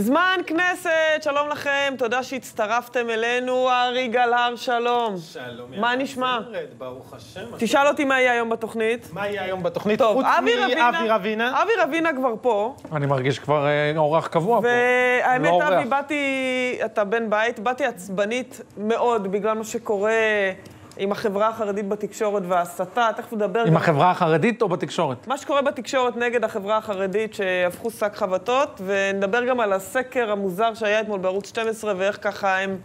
זמן כנסת, שלום לכם, תודה שהצטרפתם אלינו, ארי גלהר, שלום. שלום, מה נשמע? זמרת, ברוך השם. תשאל אותי מה יהיה היום בתוכנית. מה יהיה היום בתוכנית? טוב, חוץ אבי רבינה, מאבי רבינה? אבי רבינה כבר פה, אני מרגיש כבר אה, אורח קבוע פה. והאמת, לא אבי. באתי, אתה בן בית, באתי עצבנית מאוד בגלל מה שקורה עם החברה החרדית בתקשורת וההסתה, תכף נדבר עם גם... החברה החרדית או בתקשורת? מה שקורה בתקשורת נגד החברה החרדית שהפכו שק חבטות, ונדבר גם על הסקר המוזר שהיה אתמול בערוץ 12 ואיך ככה הם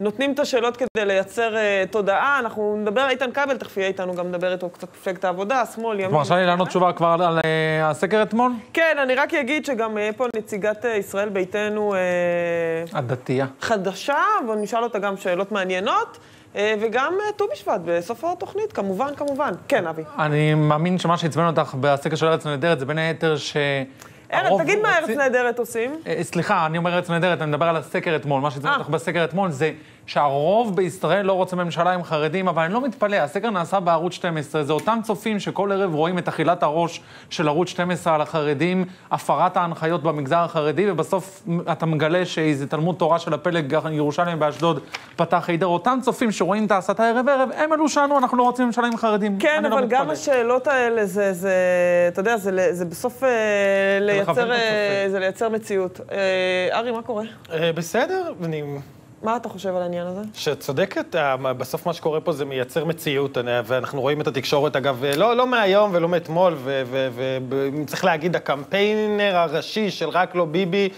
נותנים את השאלות כדי לייצר uh, תודעה. אנחנו נדבר, איתן כבל תכף יהיה איתנו, גם נדבר איתו קצת מפלגת העבודה, שמאל, ימין. מרשה לי לענות תשובה כבר על אה, הסקר אתמול? כן, אני רק אגיד שגם יהיה פה נציגת אה, ישראל ביתנו אה, הדתייה. חדשה, ונשאל אותה גם שאלות מעניינות, וגם אה, ט"ו בשבט בסוף התוכנית, כמובן, כמובן. כן, אבי. אני מאמין שמה שעצבן אותך בסקר של ארץ נהדרת זה בין היתר ש... ארץ, תגיד מה ארץ נהדרת עושים. אה, סליחה, אני אומר ארץ נהדרת, אני מדבר על הסקר אתמול. מה שעצבן אה. אותך בסקר אתמול זה שהרוב בישראל לא רוצה ממשלה עם חרדים, אבל אני לא מתפלא, הסקר נעשה בערוץ 12, זה אותם צופים שכל ערב רואים את אכילת הראש של ערוץ 12 על החרדים, הפרת ההנחיות במגזר החרדי, ובסוף אתה מגלה שאיזה תלמוד תורה של הפלג ירושלים באשדוד פתח הידר. אותם צופים שרואים את ההסתה ערב-ערב, הם אלו שענו, אנחנו לא רוצים ממשלה עם חרדים. כן, לא אבל גם מתפלא. השאלות האלה, זה, זה, אתה יודע, זה, זה בסוף אה, לכוון את לייצר, אה. זה לייצר מציאות. אה, ארי, מה קורה? אה, בסדר, אני... מה אתה חושב על העניין הזה? שאת צודקת, אה, בסוף מה שקורה פה זה מייצר מציאות, ואנחנו רואים את התקשורת, אגב, אה, לא, לא מהיום ולא מאתמול, וצריך להגיד, הקמפיינר הראשי של רק לא ביבי,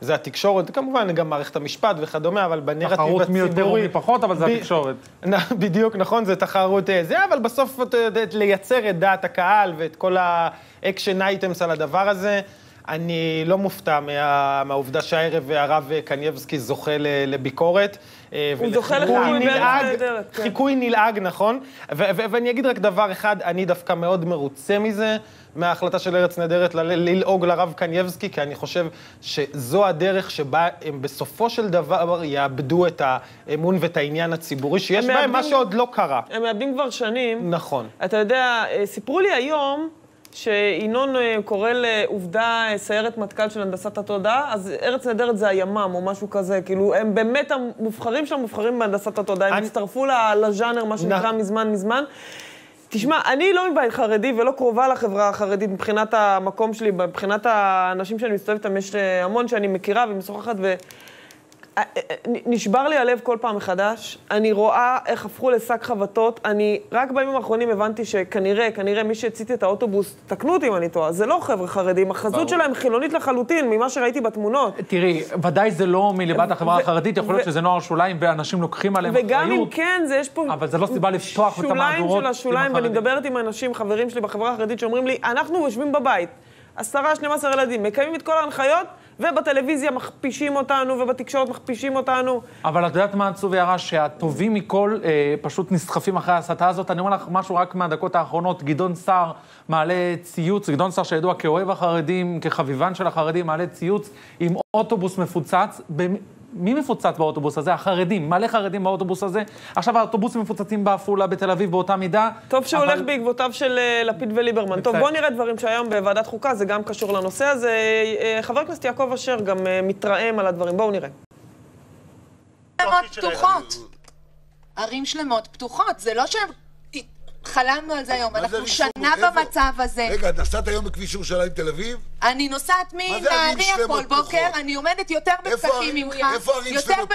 זה התקשורת, כמובן גם מערכת המשפט וכדומה, אבל בנרטיב הציבורי... תחרות מי יותר או מי פחות, אבל זה ב- התקשורת. בדיוק, נכון, זה תחרות אה, זה, אבל בסוף אתה יודע, לייצר את דעת הקהל ואת כל ה action items על הדבר הזה. אני לא מופתע מה, מהעובדה שהערב הרב קנייבסקי זוכה לביקורת. אה, הוא זוכה לחיקוי נלעג- כן. חיקוי נלעג, נכון. ואני אגיד רק דבר אחד, אני דווקא מאוד מרוצה מזה, מההחלטה של ארץ נהדרת ללעוג לרב קנייבסקי, כי אני חושב שזו הדרך שבה הם בסופו של דבר יאבדו את האמון ואת העניין הציבורי שיש הם בהם, מה שעוד לא קרה. הם מאבדים כבר שנים. נכון. אתה יודע, אה, סיפרו לי היום שינון אה, קורא לעובדה אה, סיירת מטכ"ל של הנדסת התודעה, אז ארץ נהדרת זה הימ"מ או משהו כזה, כאילו, הם באמת המובחרים של המובחרים בהנדסת התודעה, הם הצטרפו לז'אנר, מה שנקרא, נ- מזמן מזמן. תשמע, אני לא מבית חרדי ולא קרובה לחברה החרדית מבחינת המקום שלי, מבחינת האנשים שאני מסתובבת איתם, יש אה, המון שאני מכירה ומשוחחת, ו... נשבר לי הלב כל פעם מחדש. אני רואה איך הפכו לשק חבטות. אני רק בימים האחרונים הבנתי שכנראה, כנראה מי שהצית את האוטובוס, תקנו אותי אם אני טועה, זה לא חבר'ה חרדים, החזות ברור. שלהם חילונית לחלוטין ממה שראיתי בתמונות. תראי, ודאי זה לא מליבת החברה החרדית, יכול להיות שזה נוער שוליים ואנשים לוקחים עליהם וגם אם אחריות. כן, זה יש פה... אבל זה לא סיבה לפתוח את המהדורות שוליים של השוליים, ואני. מדברת עם אנשים, חברים שלי בחברה החרדית, שאומרים לי, אנחנו יושבים בבית, עשרה, 12 ילדים, מקיימים את כל ההנחיות, ובטלוויזיה מכפישים אותנו, ובתקשורת מכפישים אותנו. אבל את יודעת מה עצוב יערה? שהטובים מכל אה, פשוט נסחפים אחרי ההסתה הזאת. אני אומר לך משהו רק מהדקות האחרונות. גדעון סער מעלה ציוץ, גדעון סער שידוע כאוהב החרדים, כחביבן של החרדים, מעלה ציוץ עם אוטובוס מפוצץ. מי מפוצץ באוטובוס הזה? החרדים, מלא חרדים באוטובוס הזה. עכשיו האוטובוסים מפוצצים בעפולה, בתל אביב, באותה מידה. טוב שהוא הולך אבל- בעקבותיו של אה, לפיד וליברמן. טוב. בואו נראה דברים שהיום בוועדת חוקה, זה גם קשור לנושא הזה. אה, חבר הכנסת יעקב אשר גם אה, מתרעם על הדברים. בואו נראה. שלמות פתוחות. ערים שלמות פתוחות, זה לא שחלמנו אני נוסעת מנהריה כל בוקר, יותר?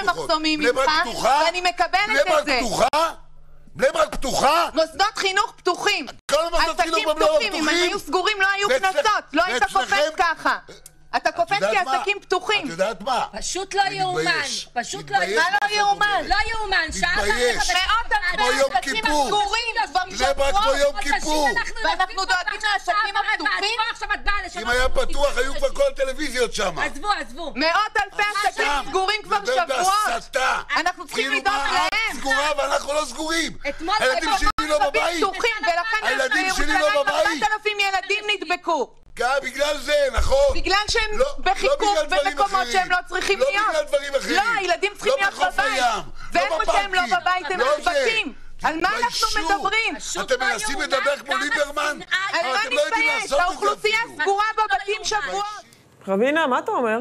במחסומים ממך? ואני מקבלת את זה. פתוחה? בני ברק פתוחה? מוסדות חינוך פתוחים. עסקים ברק פתוחים, אם? היו סגורים לא היו קנסות, לא היית קופץ ככה. אתה קופץ כי מה? עסקים פתוחים. את יודעת מה? פשוט לא יאומן. פשוט לא מתבייש יאומן. מה לא יאומן? לא יאומן. שעה מתבייש. מאות אלפי כמו יום עסקים כיפור. סגורים בני ברק כמו יום כיפור. ואנחנו דואגים לעסקים הפתוחים? אם היה. פתוח, היו כבר כל הטלוויזיות שם. עזבו, עזבו. מאות אלפי עסקים. סגורים כבר שבועות. אנחנו צריכים כאילו לדאוג מה, את להם. סגורה ואנחנו לא סגורים. הילדים במקומות שלי לא בבית. הילדים שלי לא בבית. 4,000 ילדים נדבקו. גם בגלל זה, נכון. שהם לא- לא בחיכוך במקומות. שהם לא צריכים לא להיות. בגלל דברים אחרים. לא, הילדים צריכים לא להיות בבית. לא ואיפה שהם לא בבית הם לא. נדבקים. על מה אנחנו. מדברים? אתם לא מנסים לדבר כמו ליברמן? לא לא יודעים נתבייש, לעשות את זה האוכלוסייה. סגורה לא בבתים שבועות. רבינה, מה אתה אומר?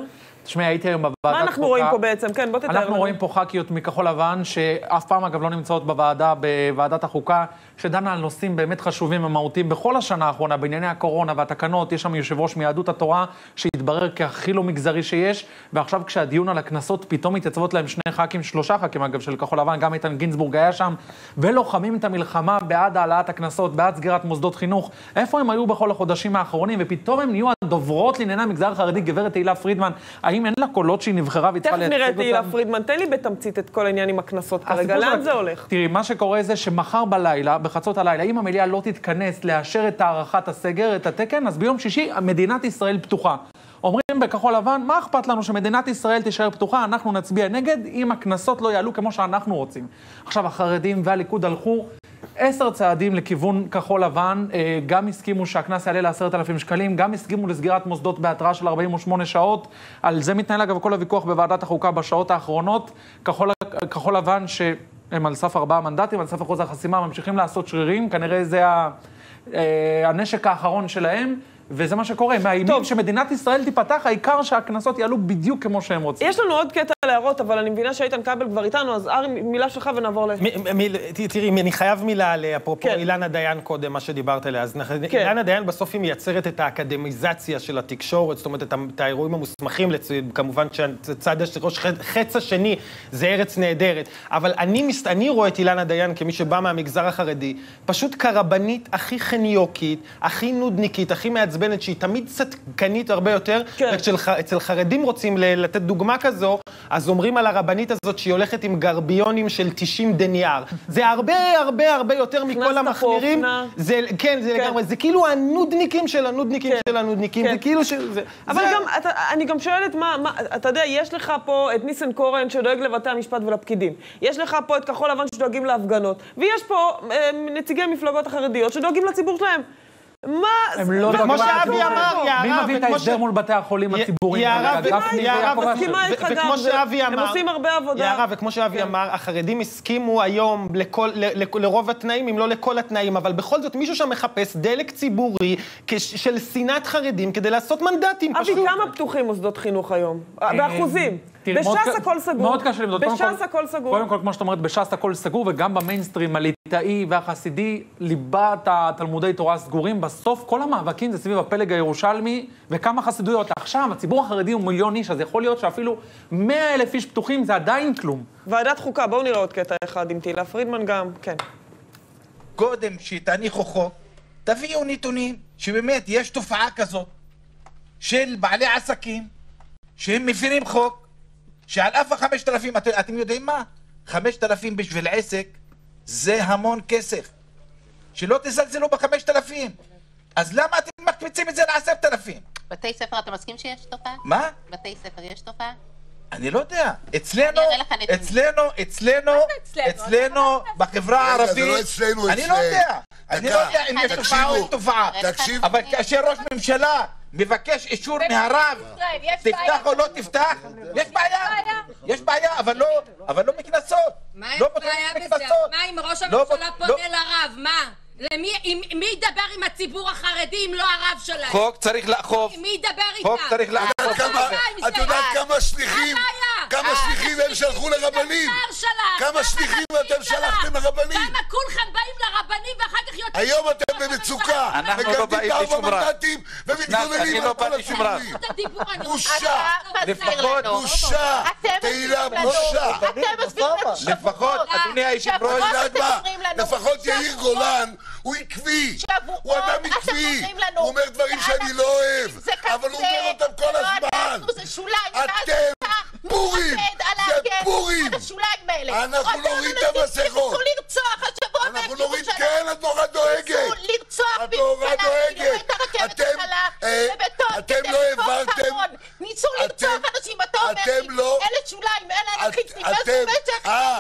תשמעי, הייתי היום בוועדת חוקה. מה אנחנו רואים פה בעצם? כן, בוא תתאר לנו. אנחנו רואים פה ח"כיות מכחול לבן, שאף פעם אגב לא נמצאות בוועדה, בוועדת החוקה, שדנה על נושאים באמת חשובים ומהותיים בכל השנה האחרונה, בענייני הקורונה והתקנות, יש שם יושב ראש מיהדות התורה, שהתברר כהכי לא מגזרי שיש, ועכשיו כשהדיון על הקנסות, פתאום מתייצבות להם שני ח"כים, שלושה ח"כים אגב של כחול לבן, גם איתן גינזבורג היה שם, ולוחמים את המלחמה בעד העלאת הקנסות, בעד סגירת מוסדות חינוך. איפה הם היו בכל החודשים האחרונים, ופתאום הם נהיו הדוברות לענייני המגזר החרדי, גברת תהילה פרידמן, האם אין לה קולות שהיא נבחרה והיא צריכה תכף לייצג נראה את אותם? תהילה פרידמן, תן לי בתמצית את כל העניין עם הקנסות כרגע, לאן זה הולך? תראי, מה שקורה זה שמחר בלילה, בחצות הלילה, אם המליאה לא תתכנס לאשר את הארכת הסגר, את התקן, אז ביום שישי מדינת ישראל פתוחה. אומרים בכחול לבן, מה אכפת לנו שמדינת ישראל תישאר פתוחה, אנחנו נצביע נגד, אם הקנסות לא יעלו כמו שאנחנו רוצים. עכשיו, החרדים והליכוד הלכו עשר צעדים לכיוון כחול לבן, אה, גם הסכימו שהקנס יעלה לעשרת אלפים שקלים, גם הסכימו לסגירת מוסדות בהתראה של 48 שעות. על זה מתנהל אגב כל הוויכוח בוועדת החוקה בשעות האחרונות. כחול, כחול לבן, שהם על סף ארבעה מנדטים, על סף אחוז החסימה, ממשיכים לעשות שרירים, כנראה זה ה, אה, הנשק האחרון שלהם. וזה מה שקורה, מאיימים טוב. שמדינת ישראל תיפתח, העיקר שהקנסות יעלו בדיוק כמו שהם רוצים. יש לנו עוד קטע להערות, אבל אני מבינה שאיתן כבל כבר איתנו, אז ארי, מילה שלך ונעבור ל... תראי, אני חייב מילה על, אפרופו כן. אילנה דיין קודם, מה שדיברת עליה. אז כן. אילנה דיין בסוף היא מייצרת את האקדמיזציה של התקשורת, זאת אומרת, את האירועים המוסמכים, לצ- כמובן שהצד, הש- ראש ח- חץ השני זה ארץ נהדרת. אבל אני, מס- אני רואה את אילנה דיין כמי שבא מהמגזר החרדי, פשוט כרבנית הכי חניוקית, הכי נודניקית, הכי מעצבנת, שהיא תמיד צדקנית הרבה יותר. כן. וכשאצל חרדים רוצים לתת דוגמה כזו, אז אומרים על הרבנית הזאת שהיא הולכת עם גרביונים של 90 דניאר. זה הרבה הרבה הרבה יותר מכל המחמירים. זה, כן, זה כן. לגמרי, זה כאילו הנודניקים של הנודניקים כן. של הנודניקים. כן. זה כאילו ש... זה, אבל זה- גם, אתה, אני גם שואלת מה, מה, אתה יודע, יש לך פה את ניסנקורן שדואג לבתי המשפט ולפקידים. יש לך פה את כחול לבן שדואגים להפגנות. ויש פה אה, נציגי מפלגות החרדיות שדואגים לציבור שלהם. מה... הם לא כמו שאבי אמר? יערה, מי מביא את ההסדר מול בתי החולים הציבוריים? יערה יערה. מסכימה איתך גם, הם עושים הרבה עבודה. יערה, וכמו שאבי אמר, החרדים הסכימו היום לרוב התנאים, אם לא לכל התנאים, אבל בכל זאת מישהו שם מחפש דלק ציבורי של שנאת חרדים כדי לעשות מנדטים, אבי, פשוט. כמה פתוחים מוסדות חינוך היום? באחוזים. תראי, מאוד בש"ס הכל סגור. מאוד קשה למדוד. בש"ס כל- הכל סגור. קודם כל, כמו שאת אומרת, בש"ס הכל סגור, וגם במיינסטרים הליטאי והחסידי, ליבת התלמודי תורה סגורים. בסוף כל המאבקים זה סביב הפלג הירושלמי וכמה חסידויות. עכשיו, הציבור החרדי הוא מיליון איש, אז יכול להיות שאפילו 100 אלף איש פתוחים זה עדיין כלום. ועדת חוקה, בואו נראה עוד קטע אחד עם תהילה פרידמן גם, כן. קודם שתניחו חוק, תביאו נתונים שבאמת יש תופעה כזאת של בעלי עסקים שהם מפירים חוק, שעל אף החמשת אלפים, את, אתם יודעים מה? חמשת אלפים בשביל עסק זה המון כסף. אז למה אתם מקפיצים את זה לעשרת אלפים? בתי ספר, אתה מסכים שיש תופעה? מה? בתי ספר יש תופעה? אני לא יודע. אצלנו, בחברה הערבית, לא אני לא יודע. אני לא דקה, יודע אם יש תופעה או אין תקשיבו. תופעה. תקשיב, אבל כאשר ראש ממשלה מבקש אישור מהרב. תפתח או לא תפתח, יש בעיה. יש בעיה, אבל לא, אבל לא. מה לא. מה אם ראש לא הממשלה פונה לרב? מה? למי, עם, מי ידבר עם הציבור החרדי אם לא הרב שלהם? חוק צריך לאכוף. מי ידבר איתם? חוק צריך לאכוף. את יודעת כמה- עם את זה? יודעת כמה שליחים? כמה שליחים הם שלחו לרבנים? כמה שליחים אתם? שלחתם לרבנים? כמה כולכם באים לרבנים ואחר כך יוצאים... היום אתם במצוקה, אנחנו לא באים לשום אני ומתגוננים לא על כל הדיבור, אני רוצה... בושה. לפחות בושה, אתם תהילה. בושה. לפחות, אדוני היושב-ראש, לפחות יאיר. גולן הוא עקבי. הוא אדם אתם עקבי. הוא אומר דברים שאני ואנחנו- לא אוהב, זה אבל הוא אומר אותם כל לא הזמן. לא לתפוס העברתם- חרון. ניסו לרצוח אתם- אנשים, אתה אומר אתם לי, לא- אה,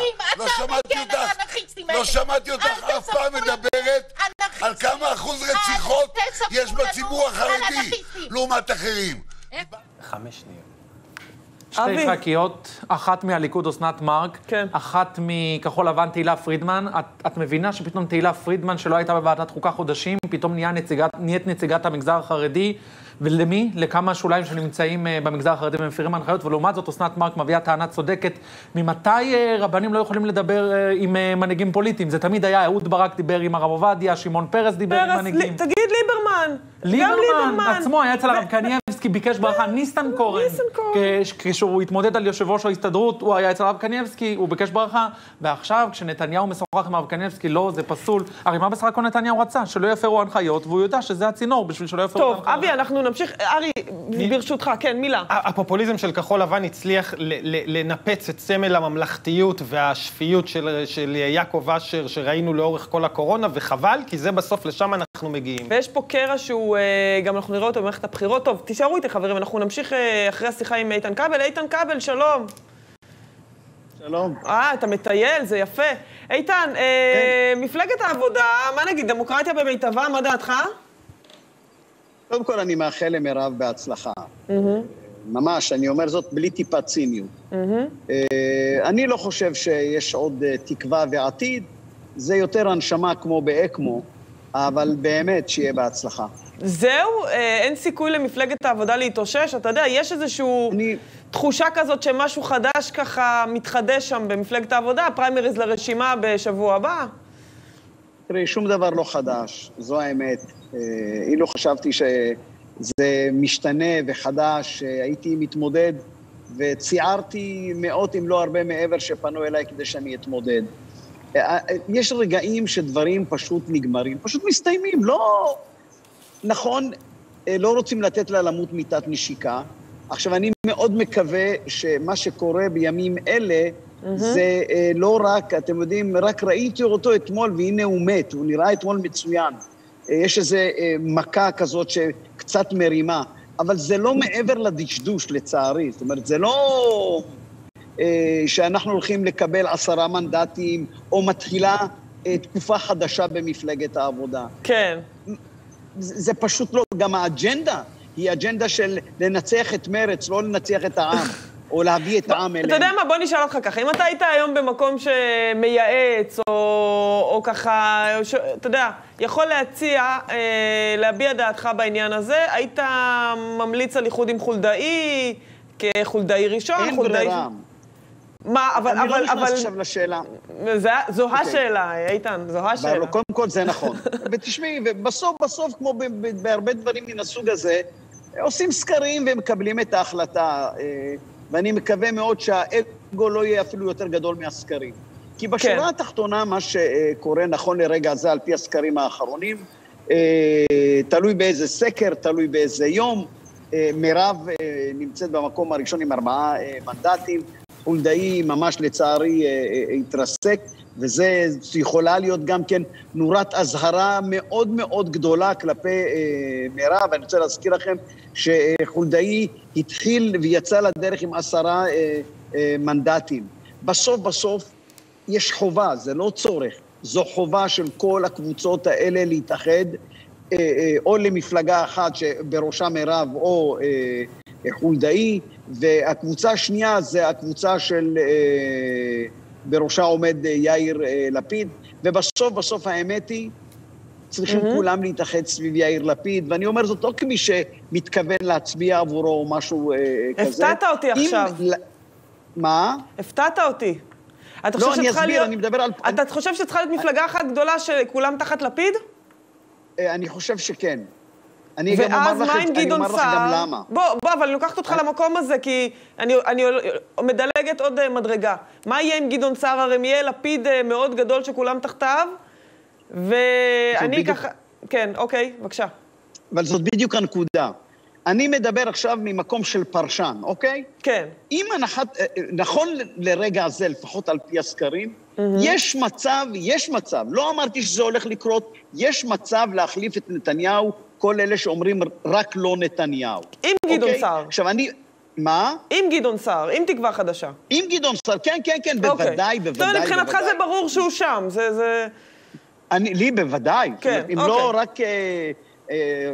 לא שמעתי אותך. לא אף פעם מדברת על אנרכיסטים. כמה אחוז רציחות יש בציבור החרדי אנרכיסטים. לעומת אחרים. חמש שניות. שתי. ח"כיות, אחת מהליכוד אסנת מארק, כן. אחת מכחול לבן תהילה פרידמן. את, את מבינה שפתאום תהילה פרידמן, שלא הייתה בוועדת חוקה חודשים, פתאום נהיה נציגת, נהיית נציגת המגזר החרדי, ולמי? לכמה שוליים שנמצאים אה, במגזר החרדי ומפירים הנחיות, ולעומת זאת אסנת מארק מביאה טענה צודקת. ממתי אה, רבנים לא יכולים לדבר אה, עם מנהיגים פוליטיים? זה תמיד היה, אהוד ברק דיבר עם הרב עובדיה, שמעון פרס דיבר עם פרס, מנהיגים. לי- תגיד ליברמן. ליברמן ליברמן. עצמו היה אצל הרב קנייבסקי, ביקש ברכה, ניסנקורן. ניסנקורן. כש- כשהוא התמודד על יושב ראש ההסתדרות, הוא היה אצל הרב קנייבסקי, הוא ביקש ברכה, ועכשיו כשנתניהו משוחח עם הרב קנייבסקי, לא, זה פסול. הרי מה בסך הכל נתניהו רצה? שלא יפרו הנחיות, והוא יודע שזה הצינור בשביל שלא יפרו טוב, הנחיות. אבי, אנחנו נמשיך. ארי, ברשותך, כן, מילה. הפופוליזם של כחול לבן הצליח ל- ל- לנפץ את סמל הממלכתיות והשפיות של, של יעקב אשר שראינו לאורך כל הקורונה, וחבל, כי זה בסוף, לשם אנחנו מגיעים. ויש פה קרע שהוא, אה, גם אנחנו נראה אותו במערכת הבחירות. טוב, תישארו איתי, חברים, אנחנו נמשיך אה, אחרי השיחה עם איתן כבל. איתן כבל, שלום. שלום. אה, אתה מטייל, זה יפה. איתן, אה, כן. מפלגת העבודה, מה נגיד, דמוקרטיה במיטבה, מה דעתך? קודם כל, אני מאחל למירב בהצלחה. ממש, אני אומר זאת בלי טיפת ציניות. אה, אני לא חושב שיש עוד אה, תקווה ועתיד, זה יותר הנשמה כמו באקמו, אבל באמת שיהיה בהצלחה. זהו? אה, אין סיכוי למפלגת העבודה להתאושש? אתה יודע, יש איזושהי אני- תחושה כזאת שמשהו חדש ככה מתחדש שם במפלגת העבודה, פריימריז לרשימה בשבוע הבא? תראי, שום דבר לא חדש, זו האמת. אה, אילו חשבתי שזה משתנה וחדש, הייתי מתמודד וציירתי מאות, אם לא הרבה מעבר, שפנו אליי כדי שאני אתמודד. אה, אה, יש רגעים שדברים פשוט נגמרים, פשוט מסתיימים, לא... נכון, לא רוצים לתת לה למות מיתת נשיקה. עכשיו, אני מאוד מקווה שמה שקורה בימים אלה, זה אה, לא רק, אתם יודעים, רק ראיתי אותו אתמול והנה הוא מת, הוא נראה אתמול מצוין. יש איזו אה, מכה כזאת שקצת מרימה, אבל זה לא מעבר לדשדוש, לצערי. זאת אומרת, זה לא אה, שאנחנו הולכים לקבל עשרה מנדטים, או מתחילה אה, תקופה חדשה במפלגת העבודה. כן. זה זה פשוט לא, גם האג'נדה היא אג'נדה של לנצח את מרץ, לא לנצח את העם, או להביא את העם אליהם. אתה יודע מה, בוא נשאל אותך ככה, אם אתה היית היום במקום שמייעץ, או, או ככה, ש, אתה יודע, יכול להציע, אה, להביע דעתך בעניין הזה, היית ממליץ על איחוד עם חולדאי, כחולדאי ראשון, אין חולדאי... ברירה. מה, אבל, אני לא אבל, נכנס אבל, עכשיו לשאלה. זה, זו אוקיי. השאלה, איתן, זו השאלה. אבל קודם כל זה נכון. ותשמעי, ובסוף, בסוף, כמו בהרבה דברים מן הסוג הזה, עושים סקרים ומקבלים את ההחלטה. אה, ואני מקווה מאוד שהאגו לא יהיה אפילו יותר גדול מהסקרים. כי בשורה כן. התחתונה, מה שקורה נכון לרגע זה, על פי הסקרים האחרונים, אה, תלוי באיזה סקר, תלוי באיזה יום. אה, מירב אה, נמצאת במקום הראשון עם ארבעה מנדטים, חולדאי ממש לצערי התרסק, וזה יכולה להיות גם כן נורת אזהרה מאוד מאוד גדולה כלפי מירב. אני רוצה להזכיר לכם שחולדאי התחיל ויצא לדרך עם עשרה מנדטים. בסוף בסוף יש חובה, זה לא צורך, זו חובה של כל הקבוצות האלה להתאחד, אה, אה, או למפלגה אחת שבראשה מירב או אה, חולדאי, והקבוצה השנייה זה הקבוצה של, בראשה עומד יאיר לפיד, ובסוף בסוף האמת היא, צריכים mm-hmm. כולם להתאחד סביב יאיר לפיד, ואני אומר זאת לא כמי שמתכוון להצביע עבורו או משהו אה, כזה. הפתעת אותי עכשיו. מה? הפתעת אותי. אתה לא, אני אסביר, להיות- אני מדבר על- אתה חושב שצריכה להיות מפלגה אחת גדולה שכולם תחת לפיד? אה, אני חושב שכן. אני גם אומר לך, אני אומר לך גם? למה. בוא, בוא, אבל אני לוקחת אותך למקום הזה, כי אני, אני מדלגת עוד אה, מדרגה. מה יהיה עם גדעון סער? הרי יהיה לפיד אה, מאוד גדול שכולם תחתיו, ואני ככה... כן, אוקיי, בבקשה. אבל זאת בדיוק הנקודה. אני מדבר עכשיו ממקום של פרשן, אוקיי? כן. אם הנחת, אה, אה, נכון לרגע הזה, לפחות על פי הסקרים, יש מצב, יש מצב, לא אמרתי שזה הולך לקרות, יש מצב להחליף את נתניהו, כל אלה שאומרים רק לא נתניהו. עם גדעון אוקיי? סער. עכשיו אני, מה? עם גדעון סער, עם תקווה חדשה. עם גדעון סער, כן, כן, כן, אוקיי. בוודאי, בוודאי, מבחינתך בוודאי. זה ברור שהוא שם, זה... זה... אני, לי בוודאי. כן, זאת אומרת, אם אוקיי. לא רק... אה, אה,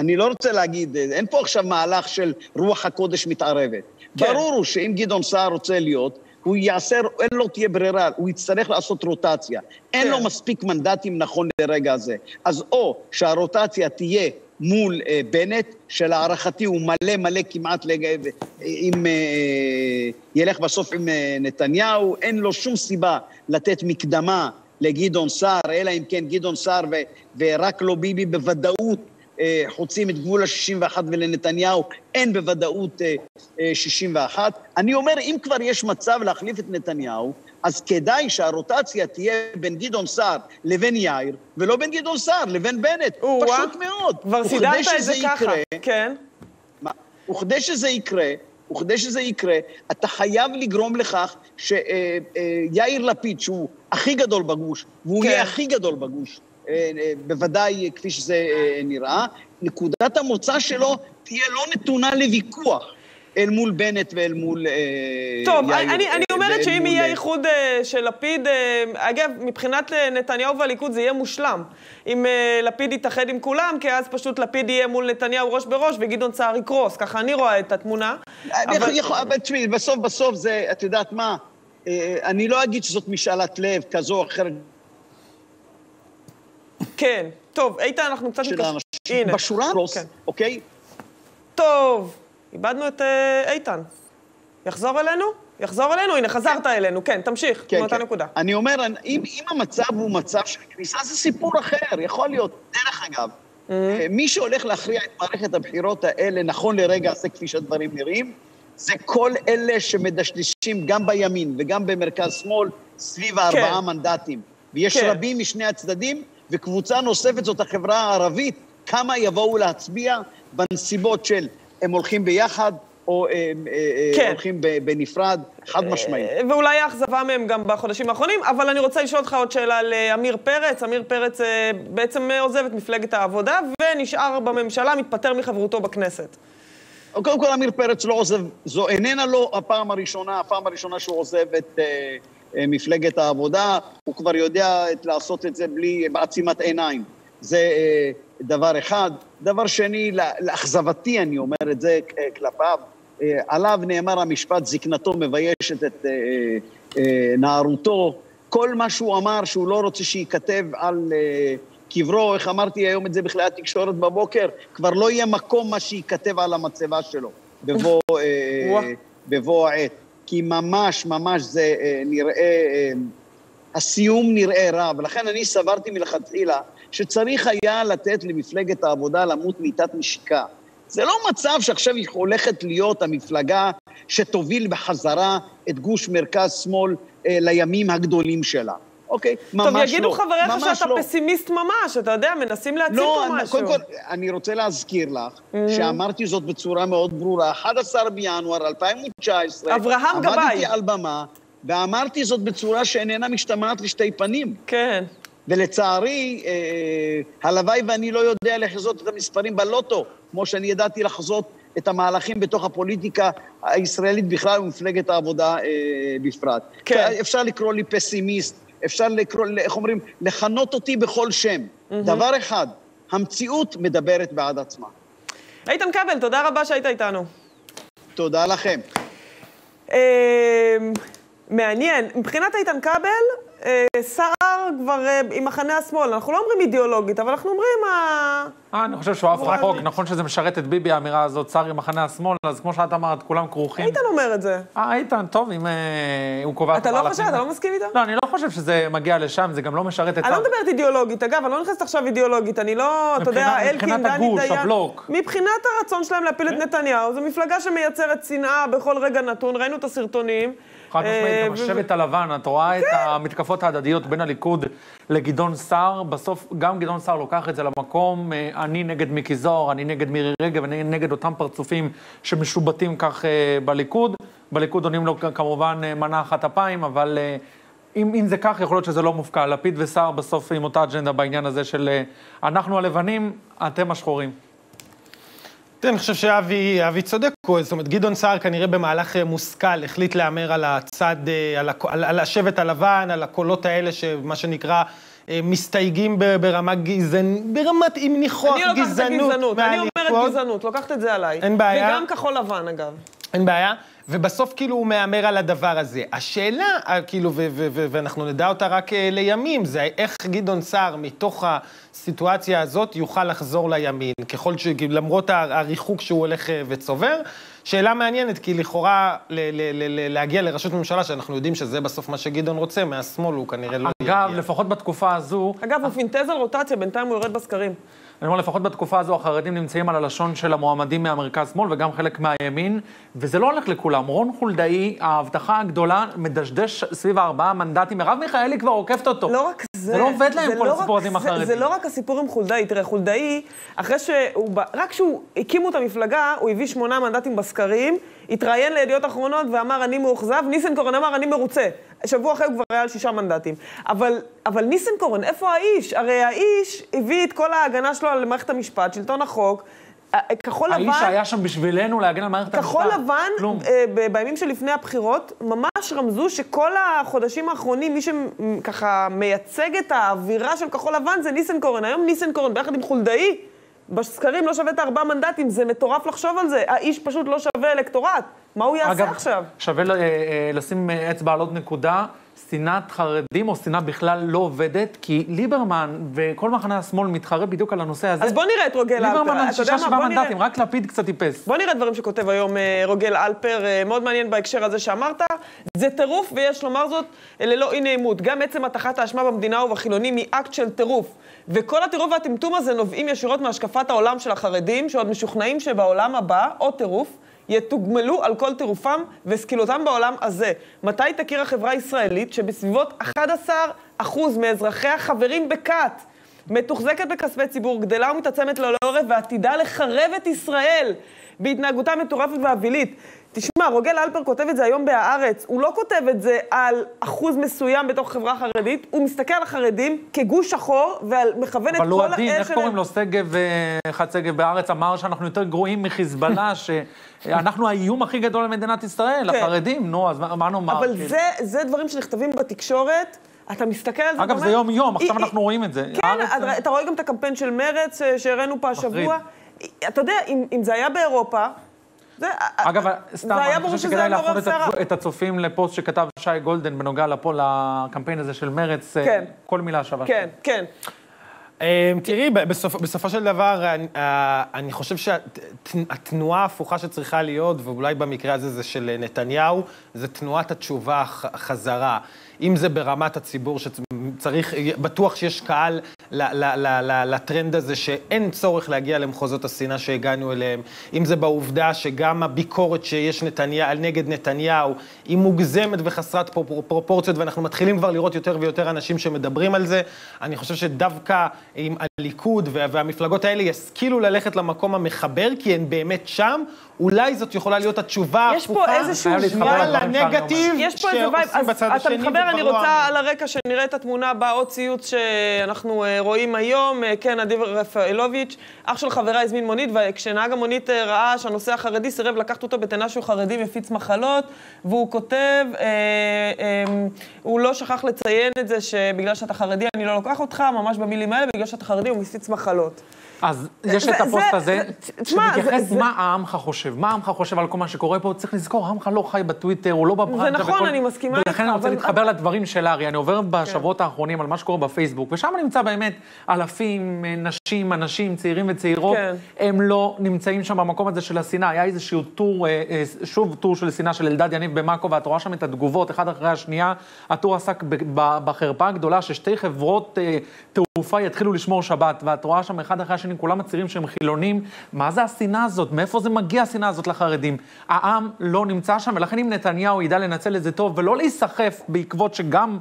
אני לא רוצה להגיד, אה, אין פה עכשיו מהלך של רוח הקודש מתערבת. כן. ברור הוא שאם גדעון סער רוצה להיות, הוא יעשה, אין לו תהיה ברירה, הוא יצטרך לעשות רוטציה. אין כן. לו מספיק מנדטים נכון לרגע הזה. אז או שהרוטציה תהיה מול אה, בנט, שלהערכתי הוא מלא מלא כמעט, לג... אם אה, ילך בסוף עם אה, נתניהו, אין לו שום סיבה לתת מקדמה לגדעון סער, אלא אם כן גדעון סער ו... ורק לא ביבי בוודאות אה, חוצים את גבול ה-61 ולנתניהו אין בוודאות אה, אה, 61. אני אומר, אם כבר יש מצב להחליף את נתניהו, אז כדאי שהרוטציה תהיה בין גדעון סער לבין יאיר, ולא בין גדעון סער לבין בנט. או-אה. פשוט מאוד. כבר סידרת את זה ככה. יקרה- כן. מה? וכדי שזה יקרה, וכדי שזה יקרה, אתה חייב לגרום לכך שיאיר לפיד, שהוא הכי גדול בגוש, והוא כן. יהיה הכי גדול בגוש, אה, אה, בוודאי כפי שזה אה, נראה, נקודת המוצא שלו תהיה לא נתונה לוויכוח אל מול בנט ואל מול אה, טוב, יאיר. אני, אני אה, אומרת שאם יהיה אה, איחוד אה, של לפיד, אה, אגב, מבחינת אה, נתניהו והליכוד זה יהיה מושלם. אם אה, לפיד יתאחד עם כולם, כי אז פשוט לפיד יהיה מול נתניהו ראש בראש וגדעון סער יקרוס. ככה אני רואה את התמונה. אני אבל- יכול- אבל תשמעי, בסוף בסוף זה, את יודעת מה, אה, אני לא אגיד שזאת משאלת לב כזו או אחרת כן. טוב, איתן, אנחנו קצת... של האנשים. הנה. בשורה, כן. אוקיי? טוב, איבדנו את אה, איתן. יחזור אלינו? יחזור אלינו? הנה, חזרת אלינו. כן, תמשיך, כן, מאותה כן. נקודה. אני אומר, אם, אם המצב הוא מצב של כניסה, זה סיפור אחר, יכול להיות. דרך אגב, אה, מי שהולך להכריע את מערכת הבחירות האלה, נכון לרגע זה, כפי שהדברים נראים, זה כל אלה שמדשדשים גם בימין וגם במרכז-שמאל סביב הארבעה כן. מנדטים. ויש כן. רבים משני הצדדים, וקבוצה נוספת זאת החברה הערבית, כמה יבואו להצביע בנסיבות של הם הולכים ביחד, או הם אה, אה, כן. הולכים בנפרד, חד משמעית. אה, ואולי האכזבה מהם גם בחודשים האחרונים, אבל אני רוצה לשאול אותך עוד שאלה על עמיר פרץ. עמיר פרץ בעצם עוזב את מפלגת העבודה ונשאר בממשלה, מתפטר מחברותו בכנסת. קודם כל, עמיר פרץ לא עוזב, זו איננה לו הפעם הראשונה, הפעם הראשונה שהוא עוזב את מפלגת העבודה, הוא כבר יודע את, לעשות את זה בלי, בעצימת עיניים. זה אה, דבר אחד. דבר שני, לאכזבתי, אני אומר את זה אה, כלפיו, אה, עליו נאמר המשפט, זקנתו מביישת את אה, אה, נערותו. כל מה שהוא אמר שהוא לא רוצה שייכתב על אה, קברו, איך אמרתי היום את זה בכלי התקשורת בבוקר, כבר לא יהיה מקום מה שייכתב על המצבה שלו. אה, בבוא העת. כי ממש, ממש זה אה, נראה, אה, הסיום נראה רע, ולכן אני סברתי מלכתחילה שצריך היה לתת למפלגת העבודה למות מיתת נשיקה. זה לא מצב שעכשיו היא הולכת להיות המפלגה שתוביל בחזרה את גוש מרכז-שמאל אה, לימים הגדולים שלה. אוקיי? ממש טוב, לא. יגידו חבריך שאתה לא. פסימיסט ממש, אתה יודע, מנסים להציל לא, פה משהו. קודם כל, אני רוצה להזכיר לך שאמרתי זאת בצורה מאוד ברורה, 11 בינואר 2019, אברהם גבאי. עמדתי על במה, ואמרתי זאת בצורה שאיננה משתמעת לשתי פנים. כן. ולצערי, אה, הלוואי ואני לא יודע לחזות את המספרים בלוטו, כמו שאני ידעתי לחזות את המהלכים בתוך הפוליטיקה הישראלית בכלל ומפלגת העבודה אה, בפרט. כן. אפשר לקרוא לי פסימיסט, אפשר לקרוא, איך אומרים, לכנות אותי בכל שם. דבר אחד, המציאות מדברת בעד עצמה. איתן כבל, תודה רבה שהיית איתנו. תודה לכם. אה, מעניין. מבחינת איתן כבל, סער כבר אה, עם מחנה השמאל. אנחנו לא אומרים אידיאולוגית, אבל אנחנו אומרים... ה- אה, אני חושב שהוא אף. רחוק, נכון שזה משרת את ביבי, האמירה הזאת, שר עם מחנה השמאל, אז כמו שאת אמרת, כולם כרוכים. איתן אומר את זה. אה, איתן, טוב, אם אה, הוא קובע את אתה לא המהלכים. חושב, אתה לא מסכים איתו? לא, אני לא חושב שזה מגיע לשם, זה גם לא משרת את אני לא. מדברת אידיאולוגית, אגב, אני לא נכנסת עכשיו אידיאולוגית, אני לא, אתה יודע, אלקין, מבחינת דני הגוש, דיין. הבלוק. מבחינת הרצון שלהם להפיל את נתניהו, זו מפלגה שמייצרת שנאה בכל רגע נתון, ראינו את הסרטונים. חד אה, משמעית, גם ו- השבט הלבן, את רואה את כן. המתקפות ההדדיות בין הליכוד לגדעון סער, בסוף גם גדעון סער לוקח את זה למקום, אה, אני נגד מיקי זוהר, אני נגד מירי רגב, אני נגד אותם פרצופים שמשובטים כך אה, בליכוד. בליכוד עונים לו כמובן אה, מנה אחת אפיים, אבל אה, אם, אם זה כך, יכול להיות שזה לא מופקע. לפיד וסער בסוף עם אותה אג'נדה בעניין הזה של אה, אנחנו הלבנים, אתם השחורים. תראה, אני חושב שאבי אבי צודק, זאת אומרת, גדעון סער כנראה במהלך אה, מושכל החליט להמר על הצד, אה, על, על, על השבט הלבן, על הקולות האלה, שמה שנקרא, אה, מסתייגים ברמה גזענית, ברמת עם ניחוח אני לוקחת גזענות. אני. אומרת גזענות, לוקחת את זה עליי. אין בעיה. וגם כחול לבן, אגב. אין בעיה. ובסוף כאילו הוא מהמר על הדבר הזה. השאלה, אה, כאילו, ואנחנו נדע אותה רק אה, לימים, זה איך גדעון סער מתוך הסיטואציה הזאת יוכל לחזור לימין, ככל ש... למרות ה- הריחוק שהוא הולך אה, וצובר. שאלה מעניינת, כי לכאורה ל- ל- ל- ל- להגיע לראשות ממשלה, שאנחנו יודעים שזה בסוף מה שגדעון רוצה, מהשמאל הוא כנראה לא אגב, יגיע. לפחות בתקופה הזו, אגב, הוא פינטז על רוטציה, בינתיים הוא יורד בסקרים. אני אומר, לפחות בתקופה הזו החרדים נמצאים על הלשון של המועמדים מהמרכז-שמאל וגם חלק מהימין, וזה לא הולך לכולם. רון חולדאי, ההבטחה הגדולה, מדשדש סביב הארבעה מנדטים. מרב מיכאלי כבר עוקפת אותו. לא רק זה. זה לא עובד להם כל לא הסיפור הזה עם החרדים. זה לא רק הסיפור עם חולדאי. תראה, חולדאי, אחרי שהוא... רק כשהוא הקימו את המפלגה, הוא הביא שמונה מנדטים בסקרים, התראיין לידיעות אחרונות ואמר, אני מאוכזב. ניסנקורן אמר, אני מרוצה. שבוע אחרי הוא כבר היה על שישה מנדטים. אבל, אבל ניסנקורן, איפה האיש? הרי האיש הביא את כל ההגנה שלו על מערכת המשפט, שלטון החוק. כחול לבן... האיש שהיה שם בשבילנו להגן על מערכת המשפט. כחול לבן, כלום. אה, בימים שלפני הבחירות, ממש רמזו שכל החודשים האחרונים, מי שככה מייצג את האווירה של כחול לבן זה ניסנקורן. היום ניסנקורן ביחד עם חולדאי, בסקרים לא שווה את הארבעה מנדטים, זה מטורף לחשוב על זה. האיש פשוט לא שווה אלקטורט. מה הוא יעשה אגב, עכשיו? שווה ל- אה, אה, לשים אה, אצבע על עוד נקודה. שנאת חרדים או שנאה בכלל לא עובדת, כי ליברמן וכל מחנה השמאל מתחרה בדיוק על הנושא הזה. אז בוא נראה את רוגל אלפר. ליברמן על שישה? שבעה מנדטים, רק לפיד קצת טיפס. בוא נראה דברים שכותב היום אה, רוגל אלפר, אה, מאוד מעניין בהקשר הזה שאמרת. זה טירוף, ויש לומר זאת אה, ללא אי נעימות. גם עצם הטחת האשמה במדינה ובחילונים היא אקט של טירוף. וכל הטירוף והטמטום הזה נובעים ישירות מהשקפת העולם של החרדים, שעוד משוכנעים שבעולם הבא, או טירוף, יתוגמלו על כל טירופם וסקילותם בעולם הזה. מתי תכיר החברה הישראלית שבסביבות 11% מאזרחיה חברים בכת? מתוחזקת בכספי ציבור, גדלה ומתעצמת ללא עורף ועתידה לחרב את ישראל בהתנהגותה מטורפת ואווילית. תשמע, רוגל אלפר כותב את זה היום בהארץ, הוא לא כותב את זה על אחוז מסוים בתוך החברה החרדית, הוא מסתכל על החרדים כגוש שחור ומכוון את אבל כל הוא עדין, האש איך קוראים לו? שגב, אה, אחד שגב בארץ אמר שאנחנו יותר גרועים מחיזבאללה, שאנחנו האיום הכי גדול למדינת ישראל, כן. החרדים, נו, אז מה נאמר? אבל כאילו? זה, זה דברים שנכתבים בתקשורת, אתה מסתכל על זה אגב, זה יום-יום, עכשיו אנחנו רואים את זה. כן, אתה- רואה גם את הקמפיין של מרץ אה, שהראינו פה השבוע. אתה יודע, אם זה היה באירופה, זה, אגב, סתם, זה היה אני ברור חושב שכדאי להפנות מעורר את את הצופים לפוסט שכתב שי גולדן בנוגע לפו- לקמפיין הזה של מרץ. אה, כן. כל מילה שווה. כן, כן. אה, תראי, בסופ, בסופו של דבר, אני, אה, אני חושב שהתנועה ההפוכה שצריכה להיות, ואולי במקרה הזה זה של נתניהו, זה תנועת התשובה הח- חזרה. אם זה ברמת הציבור שצריך, בטוח שיש קהל לטרנד הזה שאין צורך להגיע למחוזות השנאה שהגענו אליהם. אם זה בעובדה שגם הביקורת שיש נתניה, נגד נתניהו היא מוגזמת וחסרת פרופ- פרופורציות, ואנחנו מתחילים כבר לראות יותר ויותר אנשים שמדברים על זה. אני חושב שדווקא עם הליכוד וה- והמפלגות האלה ישכילו ללכת למקום המחבר, כי הן באמת שם, אולי זאת יכולה להיות התשובה יש פה איזשהו זמן, שאני לנגטיב יש פה איזה וייב, שעושים אז אתה מתחבר, אני רוצה. על הרקע שנראה את התמונה הבאה, עוד ציוץ שאנחנו אה, רואים היום, אה, כן, אדיב רפאלוביץ', אח של חברה הזמין מונית, וכשנהג המונית אה, ראה שהנוסע החרדי סירב לקחת אותו בטענה שהוא חרדי מפיץ מחלות, והוא כותב, אה, אה, הוא לא שכח לציין את זה שבגלל שאתה חרדי אני לא לוקח אותך, ממש במילים האלה, בגלל שאתה חרדי הוא מפיץ מחלות. אז יש זה- את הפוסט זה- הזה, זה- שמתייחס זה- מה העמך חושב, מה העמך חושב על כל מה שקורה פה, צריך לזכור, העמך לא חי בטוויטר, הוא לא בברנז'ה. נכון, וכל- אני מסכימה איתך, ולכן אני רוצה להתחבר לדברים של ארי, אני עובר בשבועות האחרונים על מה שקורה בפייסבוק, ושם נמצא באמת אלפים, אה, נשים, אנשים, צעירים וצעירות, כן. הם לא נמצאים שם במקום הזה של השנאה. היה איזשהו טור, אה, אה, שוב טור של שנאה של אלדד יניב במאקו, ואת רואה שם את התגובות, אחד אחרי השנייה. הטור עסק בחרפה הגדולה ששתי חברות אה, תעופה יתחילו לשמור שבת, ואת רואה שם אחד אחרי השני, כולם מצהירים שהם חילונים. מה זה השנאה הזאת? מאיפה זה מגיע השנאה הזאת לחרדים? העם לא נמצא שם, ולכן אם נתניהו ידע לנצל את זה טוב, ולא להיסחף בעקבות שגם